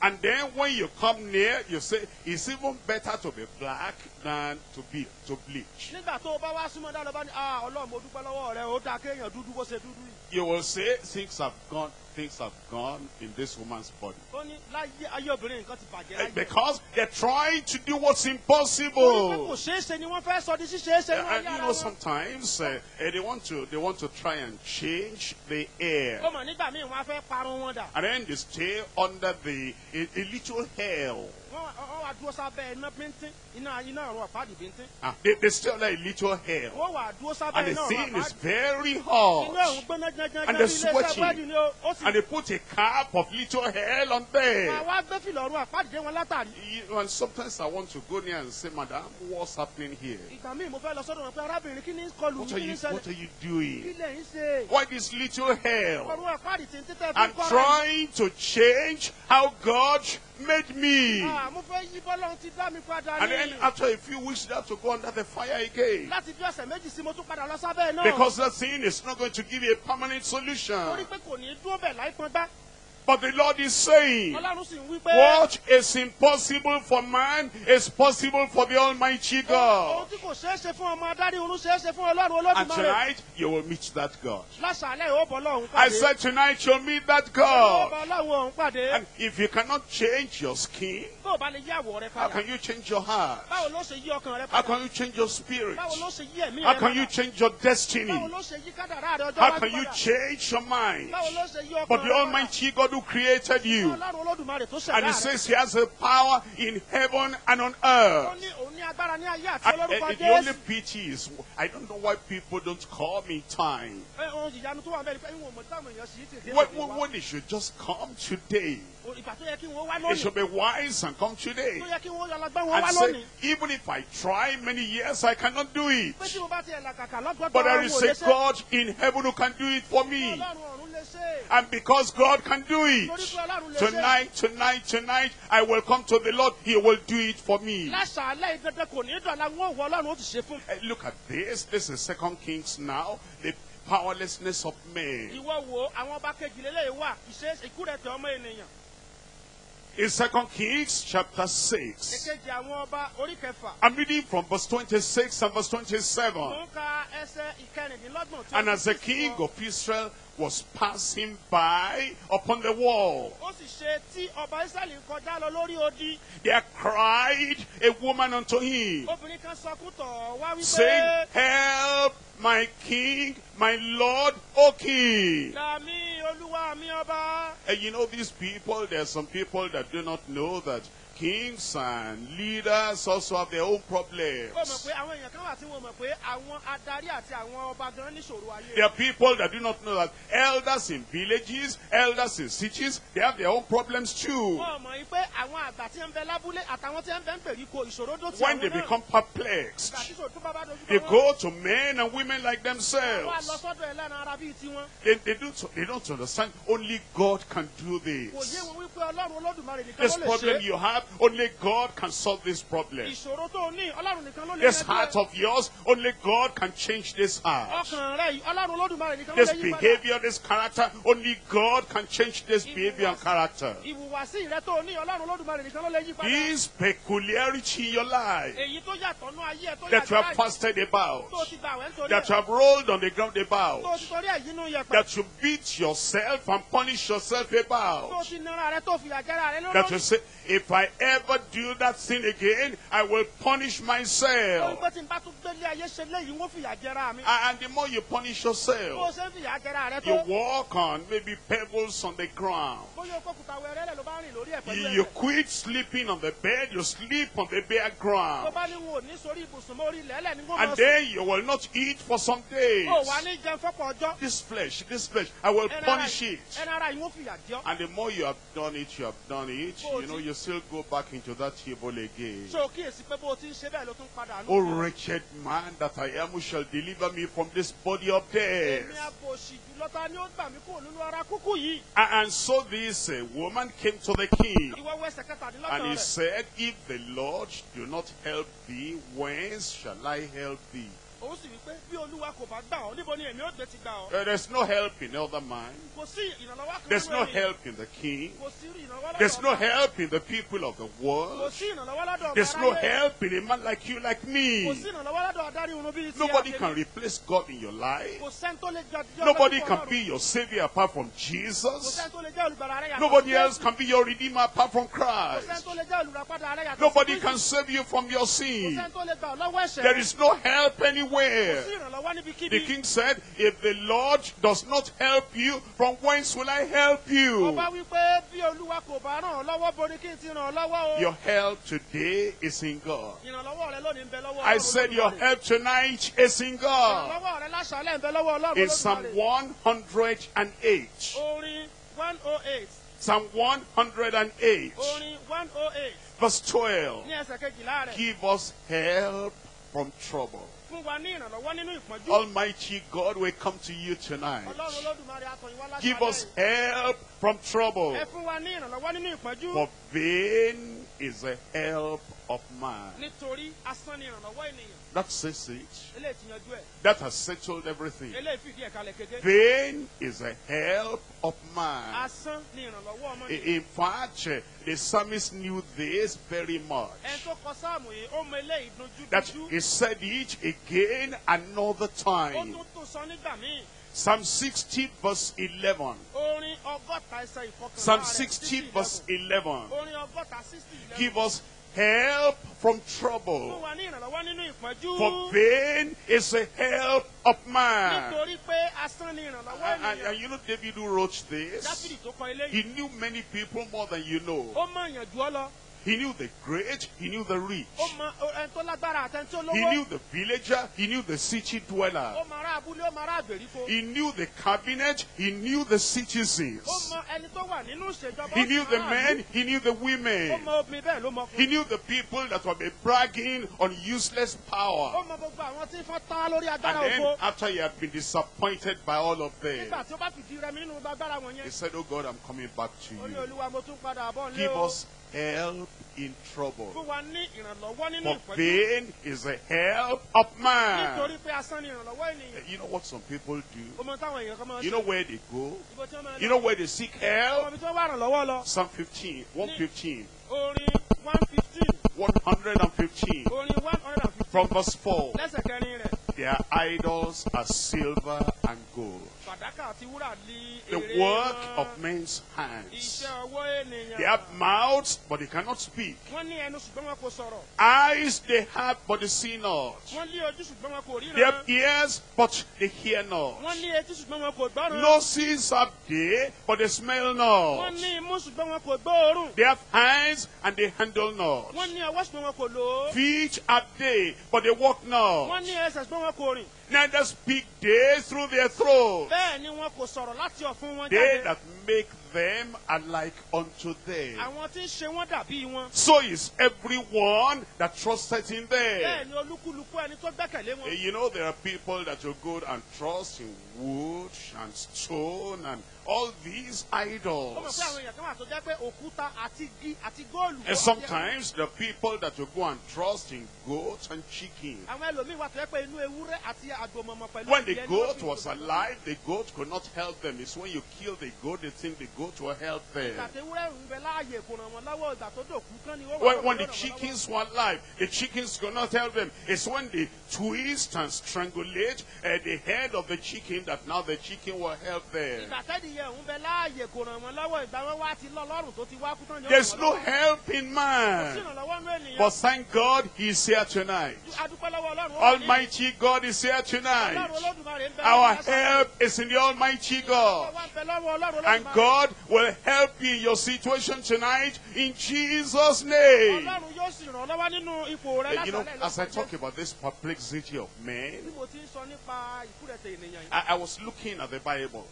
Bá wo ọwọ́ wọ́n ti dá pàdì
And then when you come near, you say, it's even better to be black than to be to bleach.
nígbà tó o bá wá súnmọ́ dá lọ bá ní ah ọlọ́run mo dúpẹ́ lọ́wọ́ rẹ ó dáa kéèyàn dúdú bó ṣe dúdú yìí
You will say, things have gone, things have gone in this woman's body.
ó ní láyé ayé obìnrin nǹkan ti bàjẹ́
eh,
láyé
Because they're trying to do what's
Torí pé kò
impossible.
ṣeé ṣe ni wọ́n fẹ́ sọ di ṣíṣe é ṣe ní eh,
and
eh,
you know, sometimes uh, they want to they want to try and change the air.
ó mọ̀ nígbà míì wọ́n á fẹ́ parun wọn dà
And then they stay under the a, a little hell.
Wọ́n wá- wá dúró sábẹ́ iná bíntín iná iná ọ̀run àpáàdì bíntín
Ah, they, they under a little hell.
wọ́n wà dúró sábẹ́
And the
iná ọ̀run
thing is
àpáàdì
very
iná ọ̀run
hot.
gbóná janjan
And they're
sì
And they put a cap of little hell on there.
wá gbé fìlà ọ̀run àpáàdì dé wọn látàrí
and sometimes I want to go there and say, Madam, what's happening here?
ìgbà míì mo fẹ́ lọ sọ́dọ̀ wọn pé arábìnrin kí ni kọlù kí ni
you what
ṣẹlẹ̀
are you
kí
doing?
lẹ̀ ń ṣe
Why this little hell?
àpáàdì ń
I'm
kọ́ra
trying to change how God made me.
Ah, mo fẹ́ yí bọ́lọ́run ti dá mi padà
And then
ní
after a few weeks, you have to go under the fire again.
láti bí ọ̀sẹ̀ méjì sí mo tún padà lọ sábẹ́ náà
Because that thing is not going to give you a permanent solution.
torí pé kò ní dúró bẹ̀ láì pọn gbá
But the Lord is saying,
ọlọ́run sì ń wí pé
what is impossible for man is possible for the Almighty God.
tí kò ṣeé ṣe fún ọmọ adarí orun ṣeé ṣe fún ọlọ́run
And tonight, you will meet that God.
lásàálẹ̀ ó bọ̀ lọ́hùn
I said tonight, you'll meet that God.
bọ̀ lọ́hùn ọ̀hún pàdé
And if you cannot change your skin,
bó o bá lè yí àwọ̀ rẹ
how can you change your heart?
báwo ló ṣe yí ọkàn rẹ
How can you change your spirit?
báwo ló ṣe yí ẹ̀mí
How can you change your destiny?
báwo ló ṣe yí kádàrá rẹ ọjọ́
How can you change your mind?
báwo ló ṣe yí
But
ọkàn
the
rẹ padà
Almighty God who created you,
ọlọ́run olódùmarè tó
and He says He has a power in heaven and on
ó
earth.
ní òun ní agbára ní ayé àti olórúkọ
and the only pity is, I don't know why people don't call me time.
ẹ ohun ìyanu tó wà bẹ́ẹ̀ ni pé ìwọ̀n mọ̀ táwọn èèyàn sì tètè
When,
tètè
when, when they should just come today. They should be wise and come today. And say, even if I try many years, I cannot do it. But there is a God in heaven who can do it for me. And because God can do it, tonight, tonight, tonight, I will come to the Lord. He will do it for me. Look at this. This is Second Kings now. The powerlessness of men. In Second Kings chapter 6.
èkejì àwọn ọba orí kẹfà
I'm reading from verse 26 and verse 27.
mo ń ka ẹsẹ̀ ìkẹrìndínlọ́gbọ̀n tí
And as the king of Israel was passing by upon the wall,
ó sì ṣe tí ọba israẹli ń kọjá lọ lórí odi
there cried a woman unto him,
obìnrin kan sọkún tọ̀ ọ́ wá wípé
saying, Help my king, my lord, O king. And you know, these people, there are some people that do not know that kings and leaders also have their own problems.
pé àwọn èèyàn kan wà tí wọ́n mọ̀ pé àwọn adarí àti àwọn ọba gan níṣòro ayé.
There are people that do not know that elders in villages, elders in cities, they have their own problems too.
wọ́n mọ̀ yí pé àwọn àgbà tí ń bẹ lábúlé àtàwọn tí ń bẹ ń gbèríko ìṣòro dó ti
When they become perplexed,
Ìgbà tí ìṣòro tó bá bá dojú
they go to men and women like
wọ́n á lọ
themselves.
sọ́dọ̀ ẹlẹ́ran ara bíi tiwọn.
They, they, don't, they don't understand only God can do this.
wọn wípé ọlọ́run olódùmarè nìkan
This problem you have, only God can solve this problem.
ìṣòro tó o ní ọlọ́run nìkan ló lè
This heart of yours, only God can change this heart.
ọkàn rẹ yìí ọlọ́run olódùmarè nìkan ló
This
lè yí padà
behavior, this character, only God can change this behavior and character.
ìhùwàsí rẹ tó o ní ọlọ́run olódùmarè nìkan ló lè yí padà
This peculiarity in your life
èyí tó yàtọ̀ nú ayé ẹ tó
that you have fasted about,
tó o ti gbà wẹ́ nítorí
that you have rolled on the ground about,
ti torí ẹ̀ yínú yẹpẹ̀
that you beat yourself and punish yourself about.
ti nara rẹ tó fìyà jẹra rẹ
That you say, if I ever do that sin again, I will punish myself.
pé tí n bá tún gbélé ayé ṣe léyìí wọ́n fìyà jẹra mi
And the more you punish yourself,
ṣe ń fìyà jẹra rẹ
you walk on maybe pebbles on the ground.
bóyá o kókùtà wẹrẹ lẹ ló bá rìn lórí ẹ̀ pẹ̀lú
You, you quit sleeping on the bed, you sleep on the bare ground.
bá ní wọn ò ní sórí ibùsùn mọ́ orí lẹ́lẹ̀ ní
And then you will not eat for some days.
ó wà ní jẹun fọ́pọ̀ ọjọ́
This flesh, this flesh, I will punish it.
ẹran ara yìí wọ́n fìyà jẹ ọ́
And the more you have done it, you have done it, you know, you still go back into that table again.
ṣé o kíyèsí pé bó o ti ń ṣe bẹ́ẹ̀ ló tún padà nù.
Oh, wretched man that I am, who shall deliver me from this body of death?
èmi àbòsí jùlọ ta ni ó gbà mí kúrò nínú ara kúkú yìí.
And, so this uh, woman came to the king.
ìwọ wọ ẹsẹ̀
And he said, If the Lord do not help thee, whence shall I help thee?
Òun sì wí bí olúwa kò bá gbà ọ́ níbo ni èmi ó gbé ti gbà ọ́.
Uh, there's no help in other man.
kò sí ìrànlọ́wọ́ kan
There's no help in the king.
kò sí ìrànlọ́wọ́
There's no help in the people of the
kò
world.
sí ìrànlọ́wọ́ lọ́dọ̀ ọba
There's no help in a man like you, like
kò
me.
sí ìrànlọ́wọ́ lọ́dọ̀ adarí irun bíi ti
Nobody can replace God in your life.
kò sẹ́ni tó lè jọ jọ
Nobody can be your savior apart from Jesus.
sẹ́ni tó lè jẹ́ olùgbàlà rẹ yàtọ̀
Nobody else can be your redeemer apart from Christ.
tó lè jẹ́ olùràpadà rẹ yàtọ̀ sí
Nobody can save you from your sin.
sẹ́ni tó lè gbà ọ́ lọ́wọ́ ẹ̀ṣẹ̀
There is no help
sí
anywhere. The king said, If the Lord does not help you, from whence will I help you?
ọba wípé bí olúwa kò bá ràn ọ́ lọ́wọ́ borí kí n ti ràn ọ́ lọ́wọ́ o.
Your help today is in God.
ìrànlọ́wọ́ rẹ lónìí ń bẹ lọ́wọ́
I said, Your help tonight is in God.
ìrànlọ́wọ́ rẹ láṣàlẹ̀ ń bẹ lọ́wọ́ ọlọ́run
In Psalm 108,
orin one oh eight
Psalm 108,
orin one oh eight
verse 12,
ní ẹsẹ̀ kejìlá rẹ̀
give us help from trouble.
Fún wa ní ìrànlọ́wọ́ nínú ìpọ́njú.
Almighty God will come to you tonight.
ọlọ́run olódùmarè akọ̀yìn wá
Give us help from trouble.
ẹ fún wa ní ìrànlọ́wọ́ nínú ìpọ́njú.
For vain is the help of man.
Nítorí asán ni ìrànlọ́wọ́ ènìyàn.
That says it.
eléyìí ti yanjú ẹ̀.
That has settled everything.
eléyìí fìdí ẹ̀ kalẹ̀ kéde.
Vain is a help of man.
asán ni ìrànlọ́wọ́ ọmọ
I-
nìyẹn.
In fact, uh, the psalmist knew this very much.
ẹni tó kọ sáàmù yìí ó mọ eléyìí
That he said it again another time.
tún tún sọ nígbà míì.
Psalm 60 verse 11.
orin ọgọ́ta ẹsẹ̀ ìfọkànlá
Psalm
rẹ̀
60 verse 11.
orin ọgọ́ta sixty eleven.
Give us help from trouble. For vain is the help of man. And, and- you know David who wrote this? He knew many people more than you know. He knew the great, he knew the rich.
ó mọ ẹni tó lágbára àtẹni tó
He knew the villager, he knew the city dweller.
ó mọ ará abúlé ó mọ ará àgbèríko.
He knew the cabinet, he knew the
ó
citizens.
mọ ẹni tó wà nínú ìṣèjọba.
He knew the men, he knew the
ó
women.
mọ obìnrin bẹ́ẹ̀ ló mọ
He knew the people that were bragging on useless
ó
power.
mọ gbogbo àwọn tí
And then after he had been disappointed by all of them,
nígbà tí ó bá fìdí rẹmi nínú agbára wọn
he said, Oh God, I'm coming back to you.
olúwa mo tún padà bọ̀ nílé
Give us help in trouble.
fún wa ní ìrànlọ́wọ́ nínú
For vain is the help of man.
nítorí pé asán ni ìrànlọ́wọ́ ènìyàn.
You know what some people do?
ó mọ táwọn èèyàn kan máa
You know where they go?
ibo tí wọ́n máa
You know where they seek help?
ibi tí wọ́n wá ìrànlọ́wọ́ lọ.
Psalm 15, 115,
one fifteen
115.
one hundred and fifteen
From verse 4.
lẹ́sẹ̀ kẹrin rẹ̀
Their idols are silver and gold.
Fàdákà àti wúrà ní
The
èrè
work
wọn.
of men's hands.
iṣẹ́ ọwọ́ ènìyàn.
They have mouths, but they cannot speak.
wọ́n ní ẹnu ṣùgbọ́n wọn kò sọ̀rọ̀.
Eyes they have, but they see not.
wọ́n ní ojú ṣùgbọ́n wọn kò
They have
ríran.
ears, but they hear not.
wọ́n ní etí ṣùgbọ́n wọn kò gbọ́ràn.
Noses have they, but they smell
wọ́n
not.
ní imú ṣùgbọ́n wọn kò gbóòórùn.
They have hands, and they handle not.
wọ́n ní ọwọ́ ṣùgbọ́n wọn kò lò ó.
Feet have they, but they walk
wọ́n
not.
Ní ẹsẹ̀ ṣùgbọ́n wọn kò rìn.
neither speak they through their throats.
bẹ́ẹ̀ ni wọn kò sọ̀rọ̀ láti ọ̀fun wọn
They that make them are like unto them.
àwọn tí ń ṣe wọ́n dàbí wọn
So is everyone that trusted in
bẹ́ẹ̀
them.
ni olúkúlùkù ẹni tó gbẹ́kẹ̀lé wọn.
You know, there are people that will go and trust in wood and stone and all these
ó mọ̀ pé
idols.
àwọn èèyàn kan wà tó jẹ́ pé òkúta àti igi àti góòlù.
And sometimes the people that will go and trust in goats and chicken.
àwọn ẹlòmíín wà tó jẹ́ pé inú ewúrẹ́ àti àgbòmọ̀mọ̀ pẹ̀lú
When the
ìyẹn ni wọ́n
goat was alive, the goat could not help them. It's when you kill the goat, they think the goat will help them.
ìgbà tí ewúrẹ́ ń bẹ láàyè kò ràn wọ́n lọ́wọ́ ìgbà tó dòkú kán ni ó wà
When, when the
ló ràn wọ́n lọ́wọ́.
chickens were alive, the chickens could not help them. It's when they twist and strangulate uh, the head of the chicken that now the chicken will help them.
Ìgbà tẹ́niyẹ ń bẹ láàyè kò ràn wọ́n lọ́wọ́ ìgbà wọn wá ti lọ lọ́rùn tó ti wá kú tán ni ó ràn
There's no help in man. But thank God he's here tonight.
adúpẹ́ lọ́wọ́ ọlọ́run ó wà ní-
Almighty God is here tonight.
olódùmarè ń bẹ
Our help is in the Almighty God.
Ọwọ́ ń bẹ lọ́wọ́ ọlọ́run
And. God will help you in your situation tonight in Jesus' name.
ọlọ́run yóò sì ràn ọ́ lọ́wọ́ nínú ipò rẹ
You know, as I talk about this perplexity of men,
bí mo ti ń sọ nípa ìkúrẹ̀tẹ̀ ènìyàn yìí.
I, I was looking at the Bible,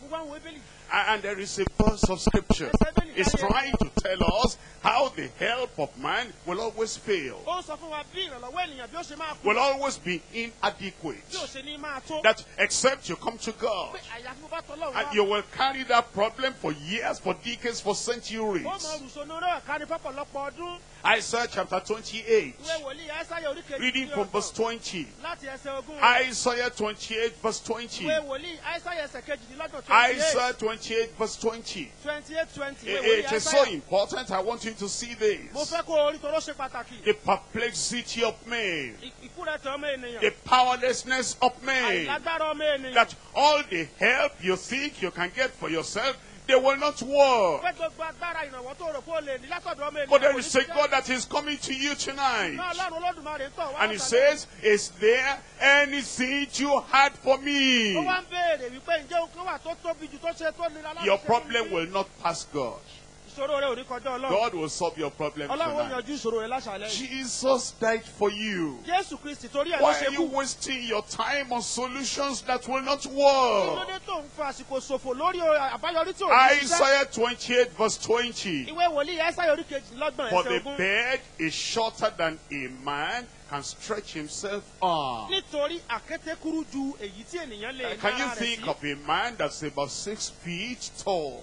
mo wá ń wo ebélì.
a- and there is a verse of scripture. It's trying to tell us how the help of man will always fail,
ó ń sọ fún wa bí ìrànlọ́wọ́ ènìyàn bí ó ṣe máa kú.
will always be inadequate.
bí ó ṣe ní máa tó.
That except you come to God,
pé àyàfi mo bá tọ́ lọ́run
and you will carry that problem for years, for decades, for centuries.
ó mọ rùsọ̀nù rẹ̀ ká ní fọ́pọ̀lọpọ̀ ọdún.
Isaiah chapter 28,
ìwé wòlíì àìsáyà oríkèjì
reading from verse 20.
láti ẹsẹ̀ ogún rẹ̀.
Isaiah 28, verse 20.
ìwé wòlíì àìsáyà ẹsẹ̀ kejìdínlọ́gbọ̀n twenty eight
Isaiah 28, verse 20.
twenty eight twenty.
It-
ìwé wòlíì
it is so important. I want you to see this.
fẹ́ kó orí toró ṣe pàtàkì.
The perplexity of man,
Ì- ìkúrẹ̀tẹ̀ ọmọ ènìyàn.
the powerlessness of man.
àìlágbára ọmọ ènìyàn.
That all the help you think you can get for yourself, they will not work.
pé gbogbo agbára ìrànwọ́ tó rò pé o lè ní látọ̀dọ̀ ọmọ ènìyàn.
But there is a. God that is coming to you tonight.
Ọlọ́run Olódùmarè ń tọ̀ wá
And he says, Is there anything you had for me?
ó wá ń béèrè wípé ǹjẹ́ ohun kan wà tó tóbi jù tó ṣe tó nira láti
Your problem will not pass God.
Ìṣòro rẹ ò ní kọjá ọlọ́run
God will solve your problem tonight.
yanjú ìṣòro rẹ láṣàlẹ̀ yìí.
Jesus died for you.
jésù kristi torí ẹ̀ ló
Why are you wasting your time on solutions that will not work?
dé tó ń fa àsìkò ṣòfò lórí o- àbáyọrí tí ò ní ṣiṣẹ́
Isaiah 28 verse 20.
ìwé wòlíì ẹsáyà orí kejìlélọ́gbọ̀n
For the bed is shorter than a man can stretch himself on.
nítorí àkété kúrú ju èyí tí ènìyàn lè
Uh, Can you think of a man that's about six feet tall?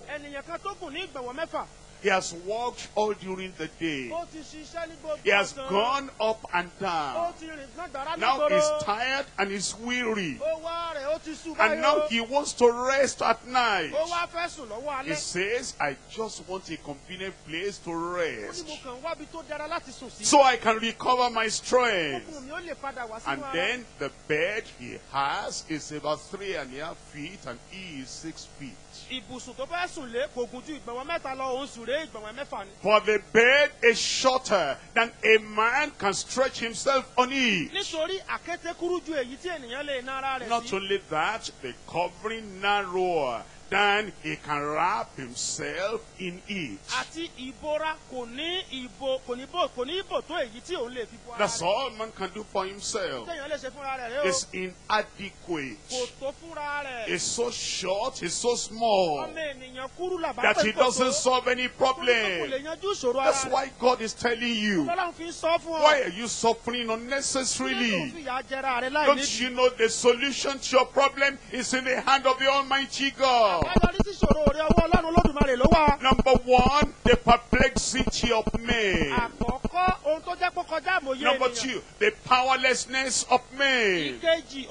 Ènìyàn kan tó gùn ní ìgbọ̀nwọ́ mẹ́fà
He has walked all during the day.
ó ti ṣiṣẹ́ ní gbogbo
He has gone up and down.
ti rìn náà dára
Now he's tired and he's weary.
ó wá rẹ̀ ó ti sùn
And now he wants to rest at night.
ó wá fẹ́ sùn lọ́wọ́
He says, I just want a convenient place to rest
mo kàn wábi tó dára láti sùn sí
so I can recover my strength.
okùn mi ó lè padà wá
And then the bed he has is about three and a half feet and he is six feet.
Ibùsùn tó fẹ́ sùn lé kò gùn ju ìgbọ̀nwọ́ mẹ́ta lọ òun sùn ré ìgbọ̀nwọ́ mẹ́fà ni.
For the bed is shorter than a man can stretch himself on it.
nítorí àkété kúrú ju èyí tí ènìyàn lè ná ara rẹ̀
Not
sí.
only that, the covering narrower than he can wrap himself in it.
àti ìbora kò ní ìbò kò ní bò kò ní ìbò tó èyí tí òun lè fi bo ara
That's all man can do for himself.
téèyàn lè ṣe fúnra rẹ̀ rẹ̀ o
It's inadequate.
kò tó fúnra rẹ̀.
It's so short, it's so small
ọmọ ènìyàn kúrú làbá
that he doesn't solve any
Torí pé kò
problem.
lè yanjú ìṣòro ara
That's why God is telling you.
Ọlọ́run fi ń sọ fún ọ.
Why are you suffering unnecessarily?
fi ìyà jẹra rẹ̀ láì
Don't you know the solution to your problem is in the hand of the Almighty God?
Àbáyọrí sí ìṣòro rẹ̀ ọwọ́ Ọlọ́run Olódùmarè ló wà.
Number one, the perplexity of men.
Àkọ́kọ́ ohun tó jẹ́ pé kọjá àmọ̀ye
Number two, the powerlessness of men.
Ìkejì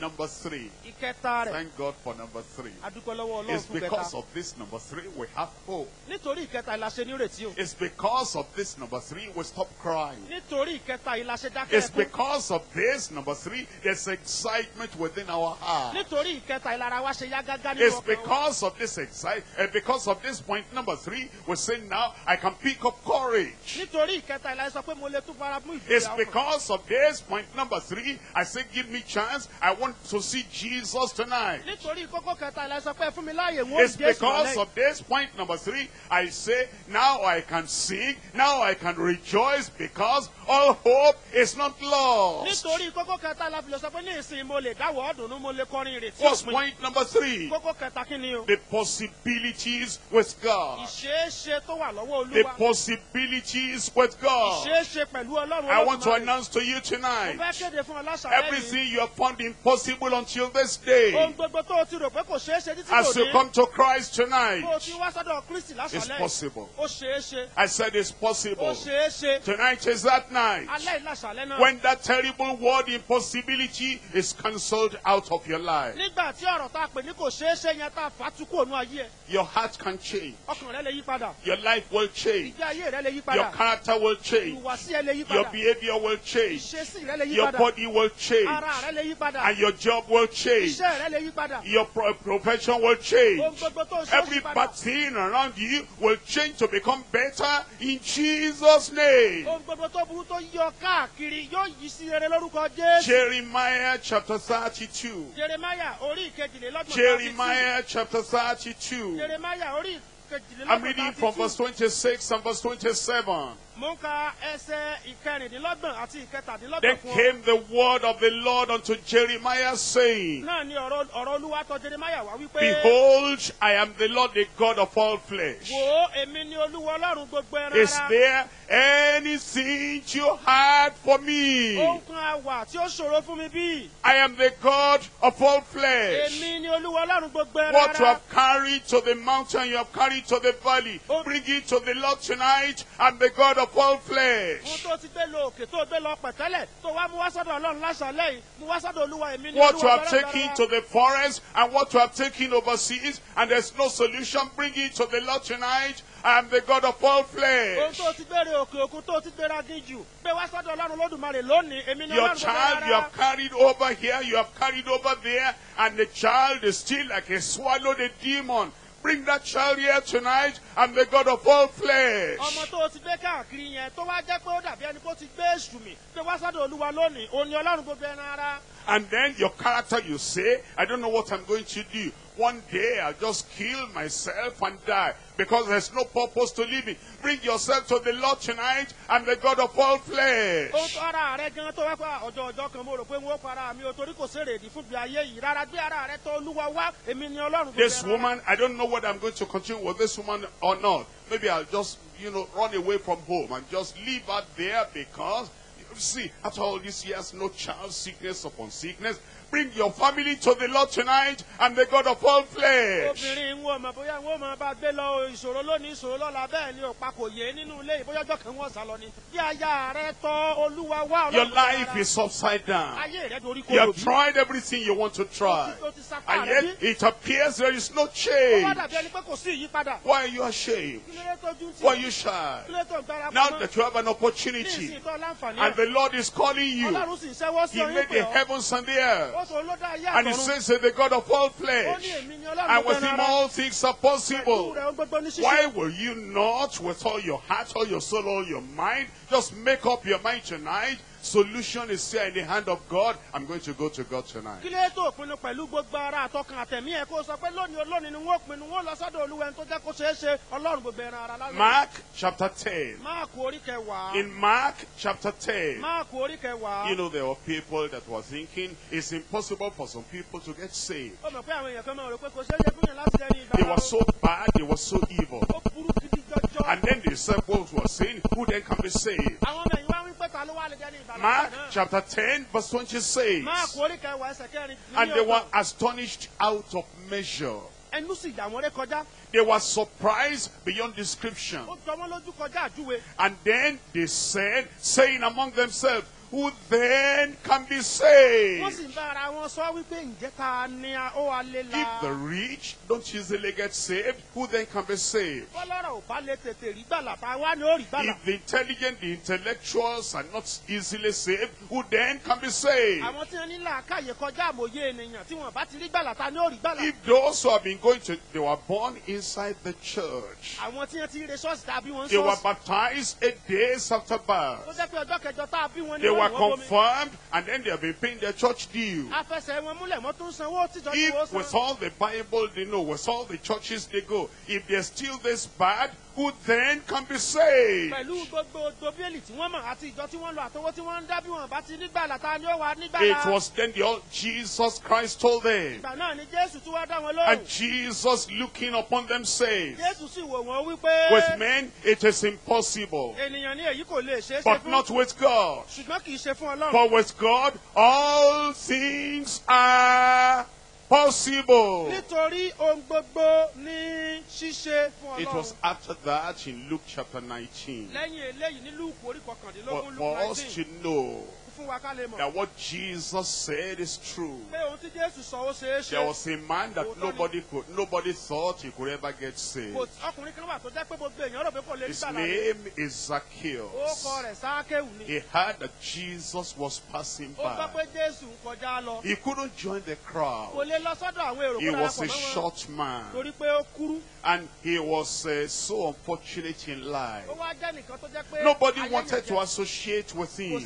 tán máa dárí irun.
Number three,
Ìkẹta rẹ̀
thank God for number three.
adúpẹ́ lọ́wọ́ Ọlọ́run
It's because of this number three we have hope.
Nítorí ìkẹta ìlàṣẹ ní ìrètí o.
It's because of this number three we stop crying.
Nítorí ìkẹta ìlàṣẹ dákẹ́
It's because of this number three there's excitement within our heart.
Nítorí ìkẹta ìlara wa ṣe yá gágá nínú
It's
ọkàn wa.
because of this excite, uh, because of this point number three, we're saying now I can pick up courage.
Nítorí ìkẹta ìlàṣẹ sọ pé mo lè tún fara mú
It's because of this point number three, I say give me chance. I want want to see Jesus tonight.
nítorí kókó kẹta ilẹ̀ sọ pé fún mi láàyè wọn ò
It's because of this point number three, I say, now I can sing, now I can rejoice because all hope is not lost.
nítorí kókó kẹta la fi lè sọ pé ní ìsìn mo lè dáwọ́ ọ̀dùnnú mo lè kọrin ìrètí
What's point number three?
kókó kẹta kí ni o
The possibilities with God.
ìṣeéṣe tó wà lọ́wọ́
The possibilities with God.
ìṣeéṣe pẹ̀lú ọlọ́run
I want to announce to you tonight,
fẹ́ kéde fún ọ lásàlẹ̀ yìí
everything you have found impossible until this day,
gbogbo tó o ti rò pé kò ṣeéṣe títí
as you come to Christ tonight,
bó o ti wá sọ́dọ̀ kristi
is
lásàlẹ̀ yìí
possible. I said it's possible. Tonight is that night.
alẹ́ ìlàsàlẹ̀ náà
when that terrible word impossibility is cancelled out of your life.
nígbà tí ọ̀rọ̀ tá a pè ní kò ṣeéṣe yẹn tá a fà á tú kúrò nú ayé ẹ̀
Your heart can change.
ọkàn rẹ lè yí padà
Your life will change.
ìgbé ayé rẹ lè yí
Your character will change.
ìhùwàsí ẹ lè yí
Your behavior will change.
ìṣesí rẹ lè yí
Your body will change.
ara rẹ lè yí padà
And your job will change.
iṣẹ́ rẹ lè yí padà
Your pro- profession will change.
gbogbo tó ń ṣe ó
Every bad thing around you will change to become better in Jesus' name.
ohun gbogbo tó burú tó yọ káàkiri yóò yí sí rere lórúkọ jésù
Jeremiah chapter 32.
jeremaya orí ìkejìlélọ́gbọ̀n
Jeremiah chapter 32. I'm reading from verse 26 and verse 27.
Mo ń ka ẹsẹ̀ ìkẹrìndínlọ́gbọ̀n àti ìkẹtàdínlọ́gbọ̀n
Then came the word of the Lord unto Jeremiah, saying,
náà ni ọ̀rọ̀ ọ̀rọ̀ olúwa tọ̀ jeremaya wá wípé
Behold, I am the Lord, the God of all flesh.
wò ó èmi ni olúwa ọlọ́run gbogbo ẹran
Is there anything too hard for me?
ohun kan àwà tí ó ṣòro fún mi bí
I am the God of all flesh.
èmi ni olúwa ọlọ́run gbogbo ẹran
What you have carried to the mountain, you have carried to the valley. Bring it to the Lord tonight. I'm the God of all
ohun
flesh.
tó ti gbé lọ òkè tó gbé lọ pẹ̀tẹ́lẹ̀ tó wá mú wá sọ́dọ̀ ọlọ́run lásàlẹ̀ yìí mú wá sọ́dọ̀ olúwa èmi ni
What you have taken to the forest and what you have taken overseas, and there's no solution, bring it to the Lord tonight. I'm the God of all flesh.
tó ti gbére òkè òkun tó ti gbéra gíjù gbé wá sọ́dọ̀ ọlọ́run lódùmarè lónìí èmi ni
Your child you have carried over here, you have carried over there, and the child is still like a swallowed a demon. Bring that child here tonight. I'm the God of all
ọmọ
flesh.
tó ti gbé káàkiri yẹn tó wá jẹ́ pé ó dàbí ẹni kó ti gbé èṣù mi gbé wá sọ́dọ̀ olúwa lónìí òun ọlọ́run gbogbo ẹran ara.
And then your character, you say, I don't know what I'm going to do. One day I'll just kill myself and die because there's no purpose to living. Bring yourself to the Lord tonight. I'm the God of all flesh.
tó ara rẹ gan tó wá pé ọjọ́ ọjọ́ kan mo rò pé n ó para mi o torí kò sèrè ìdí fún bí ayé yìí rárá gbé ara rẹ tó olúwa wá èmi ni ọlọ́run
This woman, I don't know whether I'm going to continue with this woman or not. Maybe I'll just, you know, run away from home and just leave her there because, see, after all these years, no child, sickness upon sickness. Bring your family to the Lord tonight. I'm the God of all flesh.
obìnrin ń wọ ọmọ bóyá ń wọ bá gbé lọ ìṣòro lónìí ìṣòro lọ́la bẹ́ẹ̀ ni òpa kò yé nínú ilé ìbóyá ọjọ́ kan wọ́n sá lọ ni bí aya rẹ tọ́ olúwa wá
Your
ọlọ́run
life is upside down.
ayé rẹ dorí
You have tried everything you want to try.
ó ti sapá
And yet it appears there is no
ó wá
change.
dàbí ẹni pé kò sí ìyípadà
Why are you ashamed?
kí ló dé tójú tí
Why are you shy?
kí ló dé tó
Now that you have an opportunity
ìsìn tó láǹfààní
and the Lord is calling you,
ọlọ́run sì ń ṣẹ́wọ́ sí
He made the heavens and the earth.
Ó sọ ló dá ayé
And He says that the God of all flesh.
èmi ni ọlọ́run
And with Him all things are possible.
rẹ̀ ó gbogbo ní ṣíṣe
Why will you not, with all your heart, all your soul, all your mind, just make up your mind tonight? Solution is here in the hand of God. I'm going to go to God tonight.
kí ló tó pinnu pẹ̀lú gbogbo ara àtọkàn àtẹ̀mí ẹ̀ kó sọ pé lónìí olónìí ni wọ́n pinnu wọ́n lọ sọ́dọ̀ olúwa ẹni tó jẹ́ kó ṣeé ṣe ọlọ́run gbogbo ẹran ara lálẹ́.
Mark chapter 10.
máàkù orí kẹwàá.
In Mark chapter 10,
máàkù orí kẹwàá.
you know, there were people that were thinking it's impossible for some people to get saved.
ó mọ̀ pé àwọn èèyàn kan máa rò pé kò ṣeé ṣe fún yàn láti dẹni ìgbà
They were so bad, they were so evil.
ó burú gidi jọjọ.
And then the disciples were saying, Who then can be saved?
àwọn ọmọ ẹ̀yìn wá wí pé ta ló wà lè dẹni ìgbà
Mark
náà.
Chapter 10, verse 26.
máàkù orí kẹwàá ẹsẹ̀ kẹrin.
And they were astonished out of measure.
ẹnu sì dà wọ́n ré kọjá.
They were surprised beyond description.
ó jọ wọ́n lójú kọjá àjúwe.
And then they said, saying among themselves, Who then can be saved?
wọ́n sì ń bá ara wọn sọ wípé ǹjẹ́ ta ni a- ó wa lè la.
If the rich don't easily get saved, who then can be saved?
bọ́lọ́rọ̀ ò bá lè tètè rí gbàlà ta wá ni ó rí gbàlà.
If the intelligent, the intellectuals are not easily saved, who then can be saved?
àwọn tí wọn ní làákàyè kọjá àmọye ènìyàn tí wọn bá ti rí gbàlà ta ni ó rí gbàlà.
If those who have been going to, they were born inside the church.
àwọn tí wọn ti re ṣọ́ọ̀ṣì tàbí wọn
They were baptized eight days after birth.
jẹ́ pé ọjọ́ kẹjọ tá a bí wọn ní
They were confirmed and then they have been paying their church
wọ́n
If with all the Bible they know, with all the churches they go, if they're still this bad, who then can be saved?
pẹ̀lú gbogbo dobíèlì tí wọ́n mọ̀ àti ìjọ tí wọ́n lọ àtọwọ́ tí wọ́n ń dá bí wọn bá ti nígbàlà ta ni ó wà
It was then the Jesus Christ told them.
ìgbà náà ni jésù tún wá dá wọn
And. Jesus looking upon them said,
jésù sì wò wọ́n wípé
With men it is impossible,
ènìyàn ní èyí kò lè ṣeé ṣe
but not with God.
ṣùgbọ́n kì í ṣe fún ọlọ́run.
For with God all things are possible.
nítorí ohun gbogbo ní ṣíṣe fún
It was
ọlọ́run.
after that in Luke chapter 19
lẹ́yìn eléyìí ní orí
for,
kọkàndínlógún
for us
nineteen
to know
fún wa ká lè mọ̀
that what Jesus said is true.
pé ohun tí jésù sọ ó ṣeé ṣe.
There was a man that nobody could, nobody thought he could ever get saved.
kò ọkùnrin kan wà tó jẹ́ pé gbogbo èèyàn rò pé kò lè rí
His name is Zacchaeus.
rẹ̀ sákéwù ni.
He heard that Jesus was passing
ó gbọ́ pé
by.
jésù ń kọjá lọ.
He couldn't join the crowd.
lè lọ sọ́dọ̀ àwọn èrò
He was a short man
torí pé ó kúrú.
and he was uh, so unfortunate in life.
ó wá jẹ́ nìkan tó jẹ́ pé.
Nobody wanted to associate with him.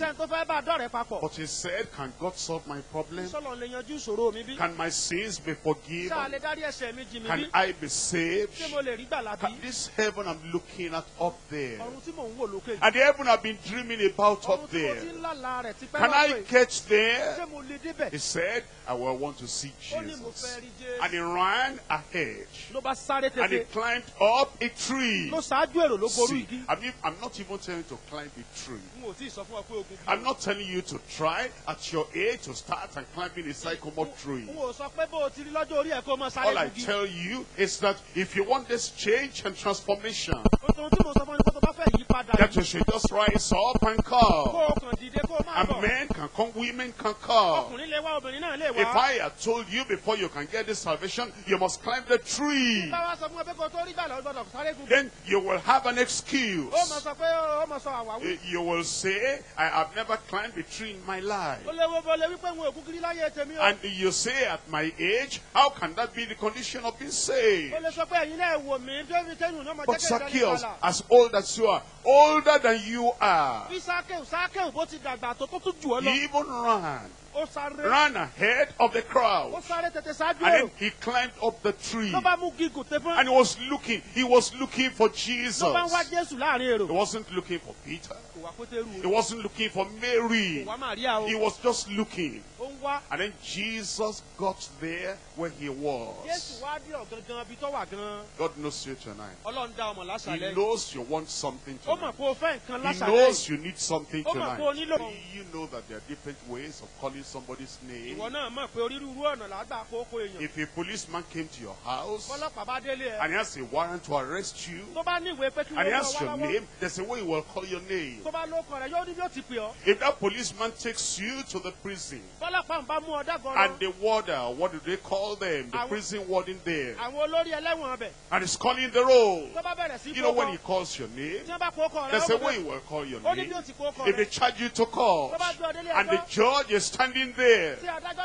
Sẹ́ni tó fẹ́ bá a dọ̀rẹ́ papọ̀.
But he said, Can God solve my problem?
sọ́lọ̀ lè yanjú ìṣòro mi bí.
Can my sins be
lè
forgiven?
dárí ẹ̀ṣẹ̀ mi jì mí
Can. I be saved?
ṣé mo lè rí gbàlà bí.
Can this heaven I'm looking at up there,
ọ̀run tí mò ń wò lókè.
and the heaven I've been dreaming about
ọ̀run
up
tí mo
there,
ti ń lálàá rẹ̀ tipẹ́
can I get
ṣé
there?
mo lè débẹ̀.
He said, I will want to see
ó ní mo
Jesus.
fẹ́ rí
And he ran ahead
ló bá sáré
and he climbed up a tree.
ló ṣáájú èrò ló borí
See,
igi.
I mean, I'm not even telling you to climb a tree.
n ò tí ì sọ fún ọ pé ogun
I'm not telling you to try at your age to start and climbing a sycamore tree.
n ò sọ pé bó o ti rí lọ́jọ́ orí ẹ̀ kó o mọ sáré
All I tell you is that if you want this change and transformation,
ohun tí mo sọ fún ọ ni pé tó bá fẹ́ yí padà
that you should just rise up and
kó
come.
o kàn dìde kó o máa
And men can come, women can come.
ọkùnrin lè wá obìnrin náà lè
If. I had told you before you can get this salvation, you must climb the tree.
bá wa sọ fún ọ pé kó o tó rí gbàlà o gbọdọ̀ sáré gun.
Then you will have an excuse.
sọ pé ó mọ sọ àwáwí.
You will say, I have never climbed a in my life.
ó lè wo bó lè wípé wọn ò kú kiri láyé tèmi o.
And you say, at my age, how can that be the condition of being saved?
ó lè sọ pé ẹ̀yin náà wò mí débi tẹ́yìn náà mọ̀
But Zacchaeus, as old as you are, older than you are,
bí sákèw sákèw bó ti dàgbà tó tó tún jù ọ lọ.
he even ran. Ran ahead of the crowd.
sáré tètè ṣáájú
And then he climbed up the tree.
ló bá mú gígùn tẹ fún.
And he was looking, he was looking for Jesus.
ló bá ń wá jésù láàrin èrò.
He wasn't looking for Peter.
kò wá pétérù
He wasn't looking for Mary.
kò wá màríà o.
He was just looking.
ó ń wá.
And then Jesus got there where he was.
wá dé ọ̀gangan ibi tó wà gan.
God knows you tonight.
ọlọ́run dá ọmọ
He knows you want something tonight.
pé o fẹ́ nǹkan
He knows you need something
Ó mọ̀ pé o
tonight. You know that there are different ways of calling somebody's name.
ìwọ náà mọ̀ pé onírúurú ọ̀nà làgbà kókó èèyàn.
If a policeman came to your house
bọ́lọ́pàá bá délé ẹ.
and he has a warrant to arrest you
tó bá ní ìwé pé kí
and he has your name, there's a way he will call your name.
tó bá lóko rẹ̀ yóò ní bí ti pè ọ́.
If that policeman takes you to the prison
bọ́lọ́pàá ń bá mú ọ dágọ̀rọ̀.
and the warder, what do they call them? The prison warden there.
àwọn olórí ẹlẹ́wọ̀n ọbẹ̀.
And he's calling the roll.
tó bá bẹ̀rẹ̀ sí
You know when he calls your name,
tí wọ́n bá kókó rẹ̀
there's a way he will call your
ó ní
name.
bí ó ti kókó
If they charge you to court
tó bá gbé ọ délé
and the judge is standing there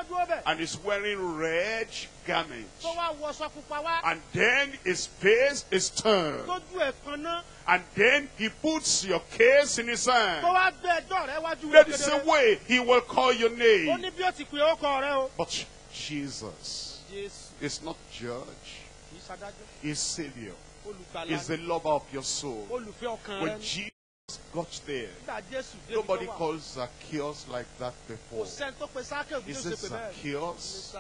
dúró bẹ̀.
and is wearing red garments
tó wá wọṣọ pupa wá.
and then his face is turned
tójú ẹ̀ kan ná.
and then he puts your case in his hand.
That is gbé ẹjọ́ rẹ̀ wájú
There
rẹ̀
is a way he will call your name.
ní bí ó ti pè ó kọ rẹ̀ o.
But Jesus is not judge, he's Savior. He's the lover of your soul.
olùfẹ́ ọkàn rẹ̀
When. Jesus got there,
nígbà jésù débi tó
nobody calls Zacchaeus like that before.
sẹ́ni tó pe sákèwù
He
bí ó
said,
pè bẹ́ẹ̀. ní
Zacchaeus,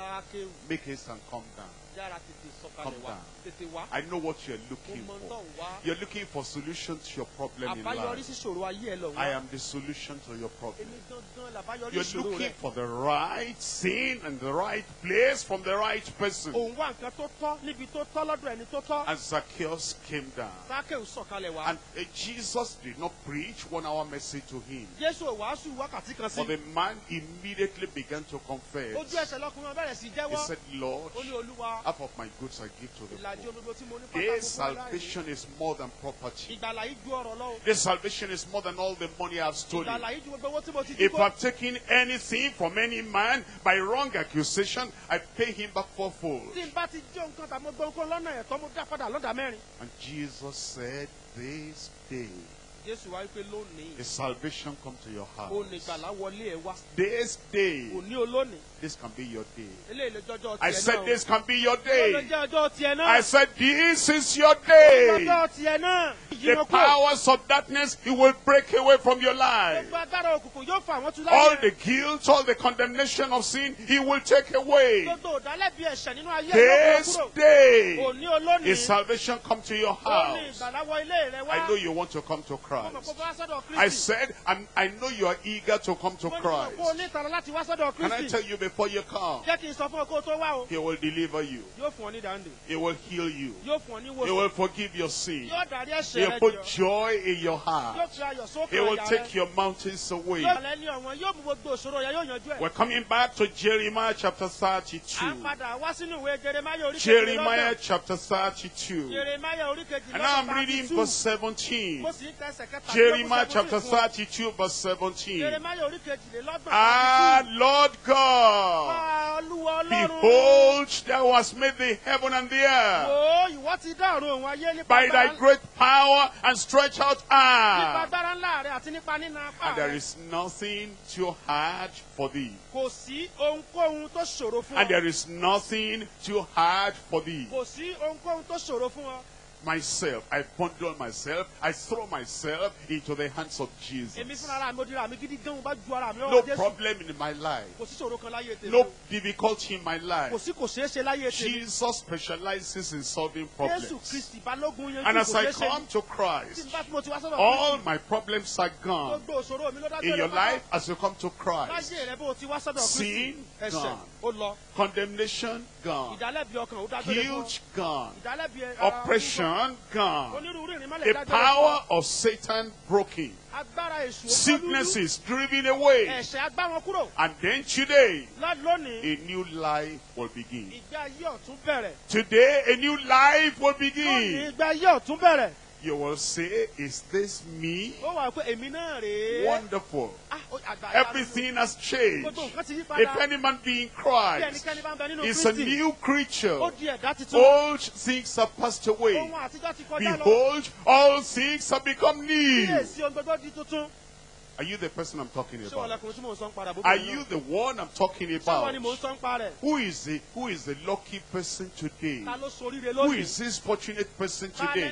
make haste and come down.
Yára tètè sọ̀kalẹ̀
Come down. I know what you're looking for.
tó ń wá.
You're looking for solution to your problem in life.
sí ṣòro ayé ẹ lọ
I am the solution to your problem.
èmi gangan làbáyọrí
You're looking for the right thing and the right place from the right person.
òun wá nǹkan tó tọ́ níbi tó tọ́ lọ́dọ̀ ẹni tó tọ́.
And Zacchaeus came down.
sákèwù sọ̀kalẹ̀ wá.
And uh, Jesus did not preach one hour message to him.
jésù ò wàásù wákàtí kan sí.
For the man immediately began to confess.
ojú ẹsẹ̀ lọkùnrin bẹ̀rẹ̀ sí
He said, Lord,
ó ní olúwa
half of my goods I give to the poor.
olódo tí mo ní
This
pátákó fún aláìní.
salvation is more than property.
ìgbàlà yìí ju ọ̀rọ̀ lọ. o.
This salvation is more than all the money I've stolen.
ìgbàlà yìí ju gbogbo owó tí mo ti jí
If. I've taken anything from any man by wrong accusation, I pay him back fourfold.
tí n bá ti jó nǹkan tàbí gbọ́ nǹkan lọ́nà ẹ̀tọ́ mo dá padà lọ́dà mẹ́rin.
And Jesus said, This day
jésù wá wípé lónìí
Is salvation come to your
ó
house?
ní ìgbàlá wọlé ẹ wá
This day,
òní olónìí
this can be your day.
eléyìí lè jọjọ
I said this can be your
ó lè
day.
jẹ́ ọjọ́ tiẹ̀ náà
I said this is your day.
lọ́jọ́ tiẹ̀ náà
The powers of darkness, he will break away from your life.
gbogbo agbára òkùnkùn yóò fà wọ́n tún
All the guilt, all the condemnation of sin, he will take away.
gbogbo òdálẹ́bí ẹ̀ṣẹ̀ nínú ayé ẹ̀
This day, is salvation come to your house.
ìgbàlá wọ ilé rẹ wá
I know you want to come to
mo mọ̀ pé
Christ. I said, I'm, I know you are eager to come to
mo ní mọ̀ pé o
Christ.
ní ìtara láti wá sọ́dọ̀
Can I tell you before you come?
jẹ́ kí n sọ fún ọ kó o tó wá o
He will deliver you.
yóò fún ọ ní dáńdè
He will heal you.
yóò fún ọ ní
He will forgive your sin. He will put joy in your heart. He will take your mountains away.
yóò lẹ́ ní ọ̀wọ́n yóò mú gbogbo òṣòro yẹn yóò yanjú ẹ̀
We're coming back to Jeremiah chapter 32.
padà wá sínú ìwé jeremaya orí
Jeremiah chapter 32. And now I'm reading verse 17.
mo sì ń tẹsẹ̀ kẹta
Jeremiah chapter 32, verse 17.
jeremaya orí kejìlélọ́gbọ̀n
Ah. Lord God,
Pa olúwa ọlọ́run
behold, thou hast made the heaven and the earth
wò ó ìwọ ti dá ọ̀run òun ayé nípa
by thy great power and stretch out
nípa
arm.
agbára ńlá rẹ àti nípa nínú apá
And there
rẹ
is nothing too hard for thee.
kò sí ohunkóhun tó ṣòro fún
And
ọ
there is nothing too hard for thee.
Kò sí ohunkóhun tó ṣòro fún ọ
Myself, I bundle myself, I throw myself into the hands of Jesus.
fúnra ara mi ó dira mi gidi gan mo bá ju ara mi
No problem in my life,
kò sí ṣòro kan láyé tèmi
no difficulty in my life.
sí kò ṣeé ṣe láyé tèmi
Jesus specializes in solving problems.
kristi balógun yanjú
And as I come to Christ,
bá tí mo ti wá sọ́dọ̀
all my problems are gone.
gbogbo òṣòro mi ló dájú
In your life, as you come to Christ,
láyé rẹ bó o ti wá sọ́dọ̀ kristi
Sin gone.
Ó lọ
condemnation gone,
ìdálẹ́bi ọkàn ó lé fún
guilt gone,
ìdálẹ́bi ara ó
oppression gone,
onírúurú ìrìnmọ́lẹ̀
the
lé fún ọ.
power of Satan broken,
agbára èṣù ó kọ́ lúlú.
sicknesses driven away.
ẹ̀ṣẹ̀ agbá wọn kúrò
And then today,
lónìí
a new life will begin.
ìgbé ayé ọ̀tún bẹ̀rẹ̀
Today, a new life will
lónìí
begin.
ìgbé ayé ọ̀tún bẹ̀rẹ̀
You will say, Is this me?
ó wà pé èmi náà rèé
Wonderful.
Ah,
Everything has changed.
gbogbo nǹkan ti yí
If any man be in Christ,
ẹnikẹ́ni bá ń bẹ nínú
is a new creature.
ó di ẹ̀dá titun
Old things have passed away.
ohun àtijọ́ ti kọjá lọ
Behold, all things have become new. Are you the person I'm talking about?
lọkùnrin tí mò ń sọ ń padà bó
Are you the one I'm talking about?
ni mò ń sọ ń pa rẹ̀
Who is the who is the lucky person today?
ta ló soríire
Who is this fortunate person today?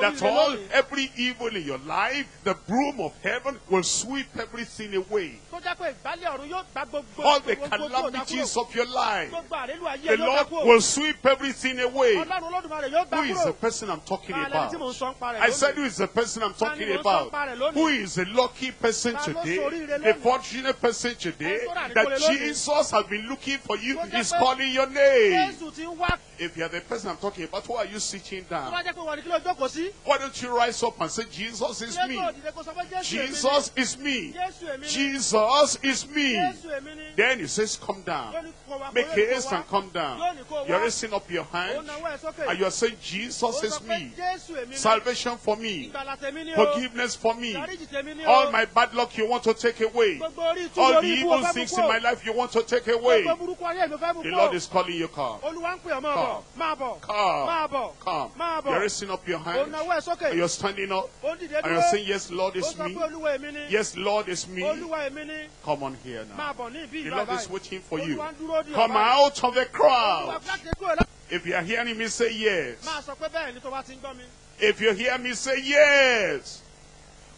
That all every evil in your life, the broom of heaven will sweep everything away.
tó jẹ́ pé ìgbálẹ̀ ọ̀run yóò gbá gbogbo
All the
gbogbo gbogbo ọ̀dà
calamities of your life,
gbogbo àrélù ayé
the
ẹ̀ yóò gbá
Lord will sweep everything away.
ọlọ́run olódùmarè yóò gbá
Who is the person I'm talking
ta lẹni tí mò ń
about?
sọ ń pa rẹ̀
I said, who is the person I'm talking about?
sọ pa rẹ̀ lónìí?
Who is the lucky person
Ló
today? The fortunate person today
Ẹni tó rà ní
that? Jesus has been looking for you is calling your name.
jésù ti ń wá
If you're the person I'm talking about, who are you sitting down?
jẹ́ pé wọ́n ní kí ló jókòó sí
Why don't you rise up and say, Jesus is me?
jésù òdìdẹ kó sọ pé jésù èmi ni
Jesus is me.
jésù èmi ni
Jesus is me.
jésù èmi ni
Then he says, come down.
yóò ní kó wá kó
Make haste and come down.
yóò ní kó
You're raising up your hand
sókè
and you're saying, Jesus is me.
jésù èmi ni
Salvation for me.
ìgbàlà tèmi ni o
Forgiveness for me.
dáríjì tèmi ni
All my bad luck you want to take away.
gbogbo orí ìtúwò
All the evil things in my life you want to take away.
gbogbo burúkú ayé mi fẹ́ mú
The Lord is calling you, come.
olúwa ń pè ọ́ máa bọ̀ máa bọ̀
Come. Come. You're raising up your hand.
nawọ́ ẹ̀ sókè
And you're standing up.
ó ń dìde
And you're saying, Yes, Lord,
sọ
me.
pé olúwa èmi ni
Yes, Lord, it's me.
olúwa èmi ni
Come on here now.
bọ̀ ní ibi
The Lord is waiting for you.
olúwa ń dúró dì ọ́
Come out of the crowd.
jáde kúrò lá-
If you are hearing me, say yes.
máa sọ pé bẹ́ẹ̀ ni tó bá ti ń gbọ́ mi
If you hear me, say yes.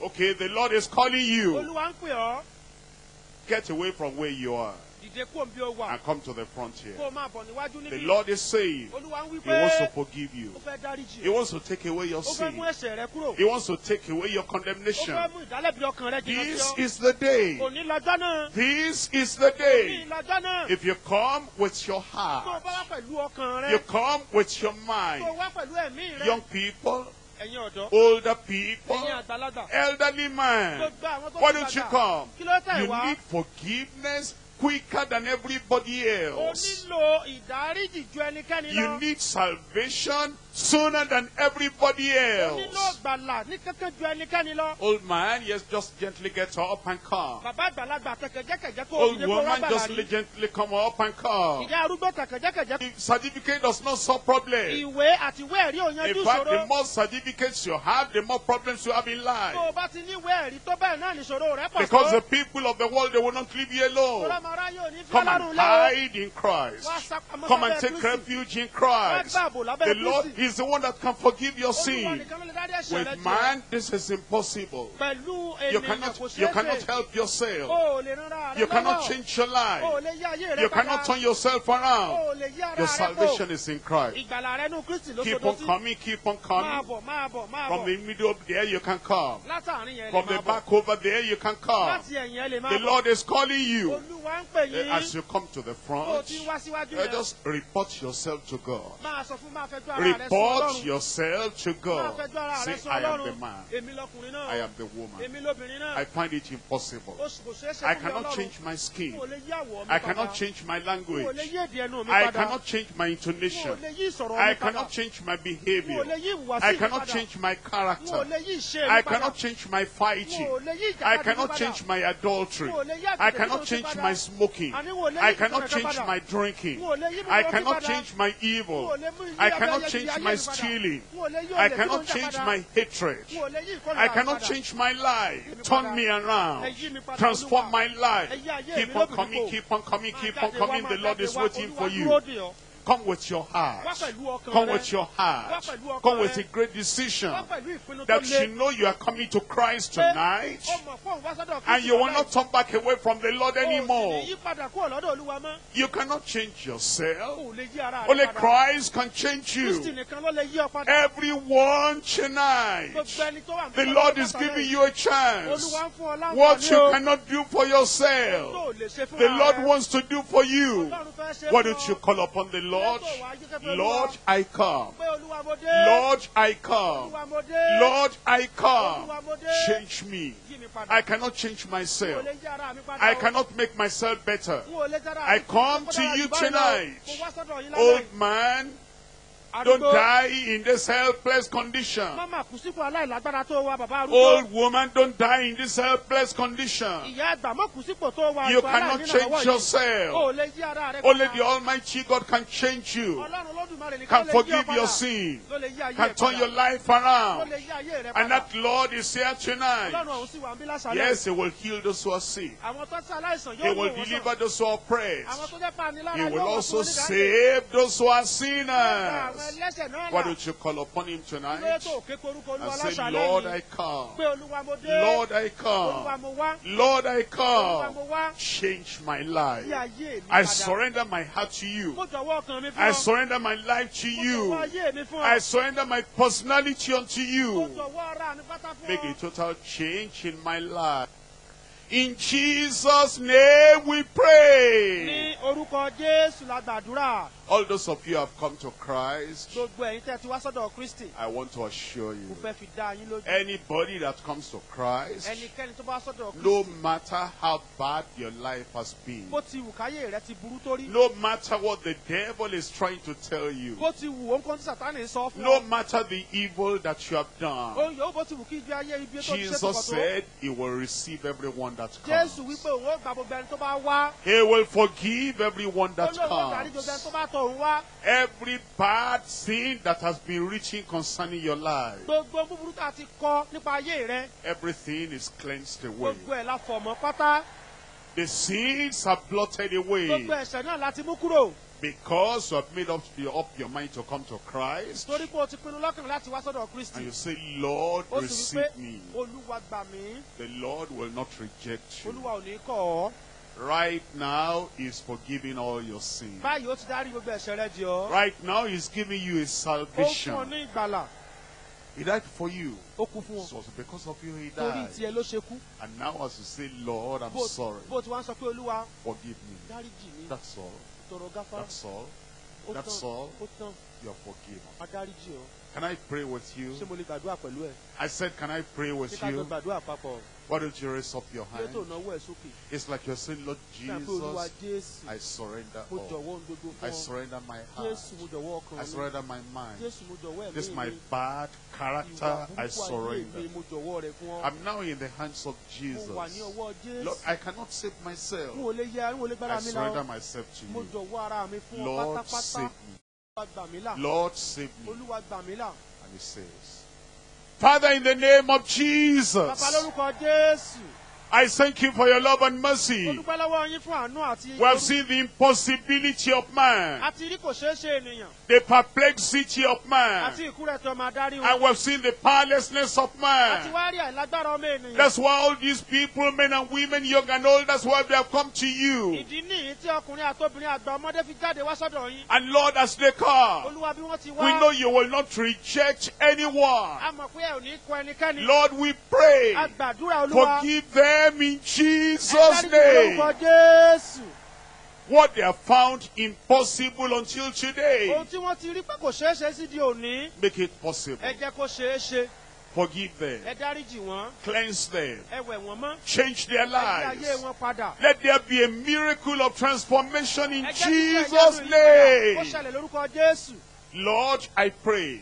Okay, the Lord is calling you.
olúwa ń pè ọ́
Get away from where you are
dìde kó bí o wà
and come to the front here.
kó o máa bọ̀ níwájú
The Lord is saying
olúwa ń wí
He wants to forgive you.
ó fẹ́ dáríjì
He wants to take away your
ó fẹ́ mú
sin.
ẹ̀ṣẹ̀ rẹ kúrò
He wants to take away your
ó
condemnation.
fẹ́ mú ìdálẹ́bi ọkàn rẹ jìnnà sí
This is the day.
òní lọ́jọ́ náà
This is the
òní
day.
lọ́jọ́ náà
If you come with your
tó o
heart,
bá wá pẹ̀lú ọkàn
you come with your
tó o
mind.
wá pẹ̀lú ẹ̀mí rẹ
Young people, older people, elderly man.
gbogbo àwọn tó
Why don't you come?
kí ló tẹ̀
You need forgiveness quicker than everybody else.
nílò ìdáríjì ju ẹnikẹ́ni
You need salvation sooner than everybody else.
gbàlà ní kankan ju ẹnikẹ́ni lọ.
Old man, yes, just gently get up and come.
bàbá àgbàlagbà tẹkẹjẹkẹjẹ kó
Old woman, just gently come up and come.
ìyá arúgbó tẹkẹjẹkẹjẹ.
The certificate does not solve problem.
ìwé àti ìwé ẹ̀rí ò yanjú
In fact, the more certificates you have, the more problems you have in life.
o bá ti ní ìwé ẹ̀rí tó bẹ́ẹ̀ náà nìṣòro rẹ pọ̀
Because the people of the world, they will not leave you alone.
tọ́lá màrá yóò ní fi
Come and hide in Christ. Come and take refuge in Christ.
Wá gbàbò lábẹ́
The Lord
Kristi.
Is the one that can forgive your sin.
nìkan ló lè dárí ẹ̀ṣẹ̀ rẹ
With man, this is impossible. You cannot, you cannot help yourself.
Oh, o ò lè rán ara rẹ
You cannot change your life.
Oh, lè yí ayé rẹ
You cannot turn yourself around.
ò lè yí ara
Your salvation is in Christ.
ìgbàlà rẹ nù kristi ló
Keep on coming, keep on coming.
bọ̀ máa bọ̀ máa
From the middle of there, you can come.
látàrin yẹn lè
From the back over there, you can come.
láti ẹ̀yìn ẹ lè máa
The. Lord is calling you.
olúwa ń pè
As you come to the front,
ti wá síwájú
eh,
yẹn.
just report yourself to God.
máa sọ fún máa fẹjọ́ ara rẹ sọ
Report yourself to God. Say, I am the man.
èmi lọkùnrin náà.
I am the woman.
èmi lóbìnrin náà.
I find it impossible.
ó sì kò ṣeé ṣe
I cannot change my skin.
ò lè yí àwọ̀ mi
I cannot change my
n ò lè
language.
yí èdè ẹnu mi
I cannot change my intonation.
lè yí ìsọ̀rọ̀
I cannot change my behavior.
lè yí ìhùwàsí
I cannot change my character.
lè yí ìṣe mi
I cannot change my fighting.
ò lè yí
I cannot change my adultery.
n ò lè yí
I cannot change my smoking.
Àní n ò lè yí
I cannot change my drinking.
n ò lè yí
I cannot change my evil.
ò lè mú ilé
I cannot
ayé
my stealing. I cannot change my hatred. I cannot change my life. Turn me around. Transform my life. Keep on coming, keep on coming, keep on coming. The Lord is waiting for you. Come with your heart.
Wá pẹ̀lú ọkàn
Come with your heart.
Wá pẹ̀lú ọkàn
Come with a great decision
Wá pẹ̀lú ìpinnu tó
that you know you are coming to Christ tonight
ó mọ̀ fóun wá sọ́dọ̀
and you will not turn back away from the Lord
O ò sì
anymore.
ní yí padà kúrò lọ́dọ̀ Olúwa mọ́.
You cannot change yourself.
O ò lè yí ara rẹ
Only. Christ can change you.
nìkan ló lè yí ọ padà.
Everyone tonight.
Gbogbo ẹni tó wà ní
The Lord is giving you a chance.
Olúwa ń fún ọ
What you cannot do for yourself,
ò lè ṣe fún
the Lord wants to do for you.
Ọlọ́run fẹ́ ṣe
Why don't you call upon the Lord?
Lẹ́tọ̀ wá jẹ́ kẹ́fẹ́
Lord, I come.
Pé Olúwa mo dé.
Lord, I come.
Olúwa mo dé.
Lord, I come.
Olúwa mo dé.
Change me.
Yí mi padà.
I cannot change myself.
lè yí ara mi padà
I cannot make myself better.
N ò lè dára
I come to you
jù báyìí lọ.
tonight.
Mo wá sọ́dọ̀ yín lálẹ́
Old man, don't die in this helpless condition.
Mama kù sípò aláìlágbára tó wa bàbá arúgbó.
Old woman, don't die in this helpless condition.
Ìyá àgbà mọ́ kù sípò
You cannot change yourself.
O ò lè yí ara rẹ
Only the Almighty God can change you,
Ọlọ́run Olódùmarè nìkan
can
lè yí ọ
forgive your sin,
Ló lè yí ayé
can turn your life around.
lè yí ayé rẹ
And that Lord is here tonight.
ọ̀hún sì wà ń bí lásàlẹ̀.
Yes, He will heal those who are sick.
Àwọn tó ti aláìsàn
He will
wò wọ́n sàn.
deliver those who are oppressed.
Àwọn tó jẹ́ panilára
He will also save those who are sinners. Why don't you call upon Him tonight
tó ké korúkọ Olúwa
and say, Lord. I come.
Pé Olúwa mo dé.
Lord, I come. Lord, I come. Change my life. I surrender my heart to you.
Mo jọ̀wọ́ ọkàn mi fún
I surrender my life to you.
ayé mi fún ọ.
I surrender my personality unto you.
jọ̀wọ́ ara mi pátá fún
Make a total change in my life. In Jesus' name we pray.
Ní orúkọ Jésù la gbàdúrà.
All those of you who have come to Christ,
Gbogbo ẹ̀yin tẹ́ ti wá sọ́dọ̀ Kristi.
I want to assure you,
fẹ́ fi dá yín lójú.
anybody that comes to Christ,
Ẹnikẹ́ni tó bá sọ́dọ̀
no matter how bad your life has been,
Bó ti wù káyé rẹ ti burú tó rí.
no matter what the devil is trying to tell you,
Bó ti wù ó ń kọ́ tí Sàtánì sọ fún
no matter the evil that you have done,
Ohun yòówù bó ti wù kí ibi ayé ibi tó ti ṣe tó
Jesus said he will receive everyone that comes.
wípé òun ó gba gbogbo ẹni tó bá.
He will forgive everyone that
Olóòwò dárí gbogbo ẹni
comes.
Tó bá wá.
Every bad thing that has been written concerning your life,
Gbogbo búburú tá a ti kọ nípa ayé rẹ.
everything is cleansed away.
Gbogbo ẹ̀ la fọ̀ mọ́ pátá.
The sins are blotted away
Gbogbo ẹ̀ṣẹ̀ náà la ti mú kúrò.
because you have made up your, up your mind to come to Christ.
Torí pé o ti pinnu lọ́kàn láti wá sọ́dọ̀ Kristi.
And you say, Lord,
Ó sì wí pé
receive me.
Olúwa gbà mí.
The Lord will not reject you.
Olúwa ò ní kọ̀ ọ́.
Right now, He's forgiving all your sins.
Báyìí ó ti dárí gbogbo ẹ̀ṣẹ̀ rẹ jì ọ́.
Right now, He's giving you a
Ó fún ọ
salvation.
ní ìgbàlà.
He died for you.
Ó kú fún ọ.
was because of you He
Torí
died.
tiẹ̀ ló ṣe kú.
And now, as you say, Lord, I'm
Bó
sorry.
bó ti wá ń sọ pé Olúwa
Forgive me.
dáríjì.
That's all.
Tọrọ gáfárà.
That's all.
Ó
That's all.
Ó tán.
you're forgiven.
adáríjì
Can I pray with you?
ṣé mo lè gbàdúrà pẹ̀lú ẹ
I said, Can I pray
ṣé
with
ká jọ
you?
gbàdúrà papọ̀
Why don't you raise up your hand?
náwó ẹ sókè
It's like you're saying, Lord
náà pé olúwa
Jesus, I surrender all.
jọ̀wọ́ ohun gbogbo
I surrender my heart.
jésù mo jọ̀wọ́ ọkàn
I surrender my mind.
jésù mo jọ̀wọ́
This my bad character, I surrender.
mi mo jọ̀wọ́ rẹ̀ fún ọ
I'm now in the hands of
mo wà ní
Jesus. Lord, I cannot save myself.
n ò lè yẹ n ò lè
I surrender myself to you.
jọ̀wọ́ ara mi fún ọ
Lord, save me.
olúwa gbà mí là
Lord, save me.
olúwa gbà mí là
And he says, Father, in the name of Jesus, I thank you for your love and mercy.
dúpẹ́ lọ́wọ́ yín fún àánú àti
We have seen the impossibility of man,
àti rí kò ṣeé ṣe ènìyàn.
The perplexity of man,
àti ìkúrẹ̀tọ̀ máa darí
and we have seen the powerlessness of man.
wá rí àìlágbára ọmọ ènìyàn.
That's why all these people, men and women, young and old, that's why they have come to you.
ìdí nìyí tí ọkùnrin àtobìnrin àgbà ọmọdé fi jáde wá sọ́dọ̀ yín.
And Lord, as they come,
olúwa bí wọ́n ti
we know you will not reject anyone.
a mọ̀ pé ẹ ò ní kọ ẹnikẹ́ni.
Lord, we pray,
a gbàdúrà olúwa.
forgive them in Jesus' name. What they have found impossible until today,
ohun tí wọ́n ti rí pé kò ṣeé ṣe sí di òní.
Make it possible.
ẹ jẹ́ kó ṣeé ṣe.
Forgive them,
ẹ dáríjì wọ́n.
Cleanse them, change their lives. Let there be a miracle of transformation in
ẹ jẹ́ kí iṣẹ́
Jesus'
ìyanu yìí padà kó
name.
Ṣẹlẹ̀ lórúkọ jésù
Lord, I pray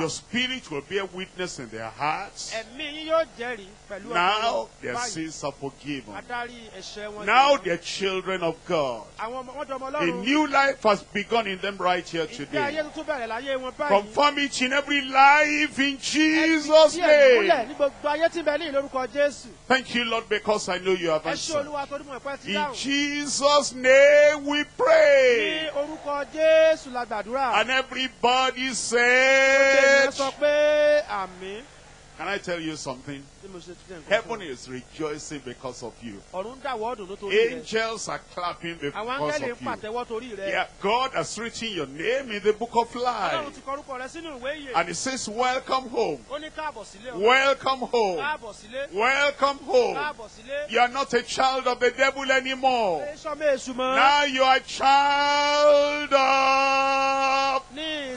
your spirit will bear witness in their hearts.
ẹ̀mí yín yóò jẹ́rìí pẹ̀lú
Now their sins are forgiven.
adarí ẹ̀ṣẹ̀ wọn
Now they're children of God.
àwọn ọmọ wọn dọmọ
A new life has begun in them right here today.
tuntun bẹ̀rẹ̀ láyé wọn báyìí
Confirm it in every life in Jesus'
fi díẹ̀ múlẹ̀
name.
ní gbogbo ayé tí ń bẹ ní ìlórúkọ jésù
Thank you, Lord, because I know you have answered.
olúwa torí mo ẹ̀pẹ́ ti
In Jesus' name we pray.
orúkọ jésù la gbàdúrà
And everybody
ènìyàn
said,
sọ pé àmì
Can I tell you something?
tí mo ṣe ti dẹ̀ nǹkan
Heaven is rejoicing because of you.
ọ. ọ̀run ń dàwọ́ ọdún nítorí rẹ̀
Angels are clapping because of you.
pàtẹ́wọ́ torí rẹ̀
Yeah, God has written your name in the book of life.
ti kọrúkọ rẹ sínú ìwé ìyè
And it says, Welcome home.
ó ní káàbọ̀ sílé o
Welcome home. Welcome home. You are not a child of the devil anymore.
ẹ sọmọ èṣù mọ́
Now you are a child of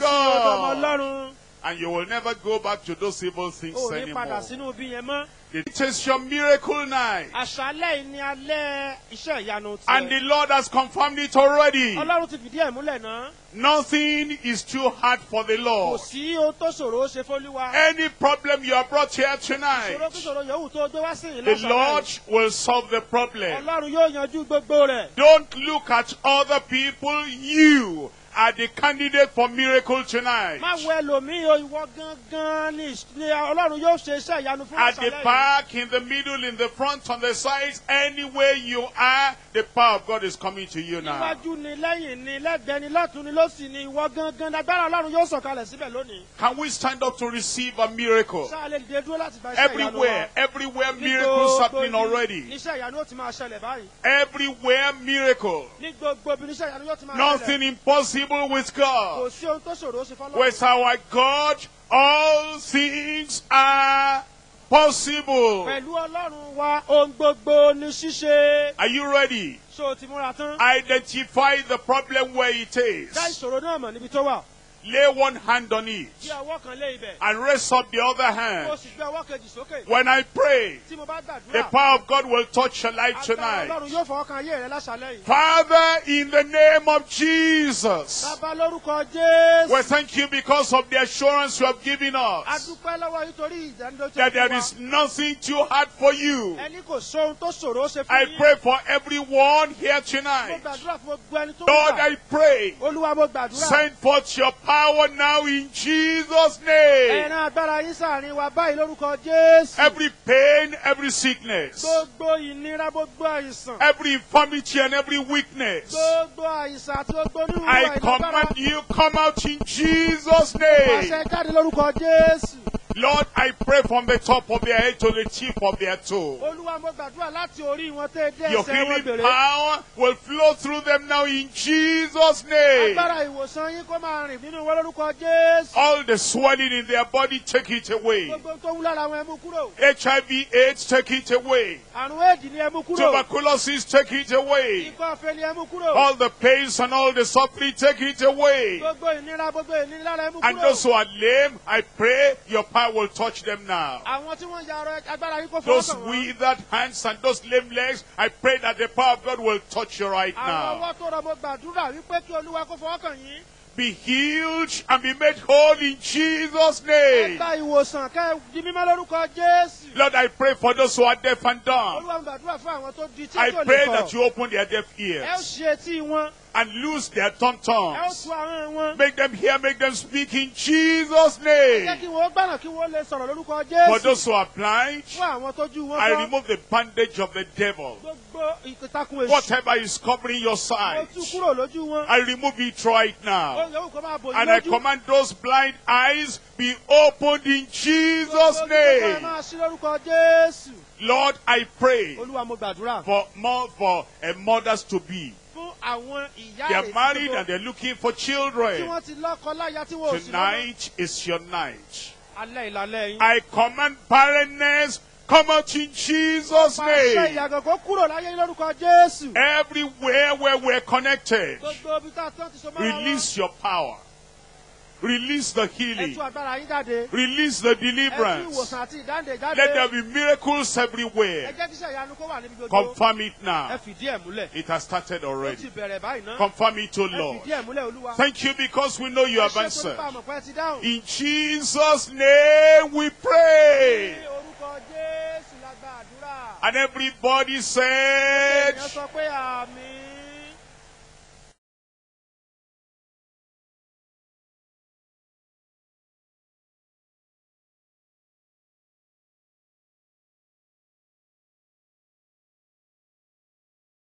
God.
Ọ̀dọ̀ ọmọ ọlọ́run
and you will never go back to those evil things
oh, ò
anymore.
sínú ibi yẹn mọ́
It is your miracle night.
àṣálẹ̀ yìí ni alẹ́ iṣẹ́ ìyanu
And the Lord has confirmed it already.
ọlọ́run ti fìdí ẹ̀ múlẹ̀ náà
Nothing is too hard for the Lord.
sí ohun tó ṣòro ó ṣe fólúwa
Any problem you have brought here tonight,
tó ṣòro yòówù tó gbé wá sí ìlú
the Lord will solve the problem.
ọlọ́run yóò yanjú gbogbo rẹ̀
Don't look at other people. You are the candidate for miracle tonight.
má wo ẹlòmíì o ìwọ gangan ni ni ọlọ́run yóò ṣe iṣẹ́ ìyanu fún
At the back, in the middle, in the front, on the sides, anywhere you are, the power of God is coming to you now.
níwájú ni lẹ́yìn ni lẹ́gbẹ̀ẹ́ ni lọ́tún ni lọ́sì ni ìwọ gangan lágbára ọlọ́run yóò sọ̀kalẹ̀ síbẹ̀ lónìí
Can we stand up to receive a miracle?
sáà lè dìde dúró láti gba iṣẹ́ ìyanu wa
Everywhere, everywhere, miracles happening already.
iṣẹ́ ìyanu yóò ti máa ṣẹlẹ̀ báyìí
Everywhere, miracle.
ní gbogbo ibi iṣẹ́ ìyanu yóò ti máa ṣẹlẹ̀
Nothing impossible with God.
sí ohun tó ṣòro ó ṣe fọ́lọ́run
With our God, all things are possible.
pẹ̀lú ọlọ́run wa ohun gbogbo ní ṣíṣe
Are you ready?
ṣó o ti múra tán
Identify the problem where it is.
dá ìṣòro náà mọ̀ níbi tó wà
Lay one hand on it
bí ọwọ́ kan lé ibẹ̀.
and raise up the other hand.
sì gbé ọwọ́ kejì sókè.
When I pray,
tí mo bá
the power of God will touch your life tonight.
ọlọ́run yóò fọwọ́ kan ayé rẹ láṣálẹ́ yìí.
Father, in the name of Jesus,
bàbá lórúkọ jésù.
we thank you because of the assurance you have given us.
Dúpẹ́ lọ́wọ́ yìí torí ìdánilójú
that there is nothing too hard for you.
ẹni kò sóhun tó ṣòro ó ṣe
I pray for everyone here tonight.
gbàdúrà fún gbogbo ẹni tó
Lord, I pray,
olúwa mo gbàdúrà.
Send forth your power now in Jesus' name.
ẹran agbára yín sàárín wa báyìí lórúkọ jésù
Every pain, every sickness,
gbogbo ìnira gbogbo àìsàn
every infirmity and every weakness,
gbogbo àìsàn àti gbogbo onírúurú
I
àìlágbára
command you come out in Jesus' name.
pàṣẹ jáde lórúkọ jésù
Lord, I pray from the top of their head to the tip of their toe.
olúwa olúwa mo gbàdúrà láti orí wọn tẹ́ dé
Your healing power will flow through them now in Jesus' name.
agbára ìwòsàn yín kó máa rìn nínú wọn lórúkọ jésù.
All the swelling in their body, take it away.
gbogbo tó wú lára wọn ẹ mú kúrò.
HIV, AIDS, take it away.
àrùn éèdì ni ẹ mú kúrò.
Tuberculosis, take it away.
ikọ́ ọ̀fẹ́ ni ẹ mú kúrò.
All the pains and all the suffering, take it away.
gbogbo ìnira gbogbo ìnira ẹ mú
And those who are lame, I pray your power will touch them now.
àwọn tí wọ́n ya ọrọ̀ agbára yín kó fọwọ́
Those withered hands and those lame legs, I pray that the power of God will touch you right now.
ọwọ́ tó rọ mo gbàdúrà wípé kí olúwa kó fọwọ́ kàn yín.
Be healed and be made whole in Jesus' name.
Gba ìwòsàn kẹ́ ẹ di mímọ́ lórúkọ jésù.
Lord, I pray for those who are deaf and dumb.
olúwa mo gbàdúrà fún àwọn tó di tí
I pray that you open their deaf ears
ṣe etí wọn.
and lose their tom
ẹ ó
toms.
tu àwọn wọn.
Make them hear, make them speak in Jesus' name.
kí wọ́n gbàràn kí wọ́n lè sọ̀rọ̀ lórúkọ
For those who are blind,
fún àwọn tójú wọn
I remove the bandage of the devil.
gbogbo ìtakùn èṣù.
Whatever is covering your sight,
tú kúrò lójú wọn.
I remove it right now.
yẹ kó máa bò yín
And I command those blind eyes be opened in Jesus' name. Lord, I pray for more for mothers to be. They are married and they're looking for children. Tonight is your night. I command barrenness come out in Jesus' name. Everywhere where we're connected, release your power. Release the healing.
tú agbára yín jáde.
Release the deliverance.
ìwòsàn àti ìdáǹdè jáde.
Let there be miracles everywhere.
jẹ́ kí iṣẹ́ ìyanu kó wà níbi gbogbo.
Confirm it now.
fìdí ẹ̀ múlẹ̀.
It has started already.
bẹ̀rẹ̀ báyìí ná.
Confirm it, O Lord.
fìdí ẹ̀ múlẹ̀ olúwa.
Thank you because we know you have answered.
nípa àmọ̀ pé ẹ ti dáhùn.
In Jesus' name we pray.
ní orúkọ jésù la gba àdúrà.
And everybody said,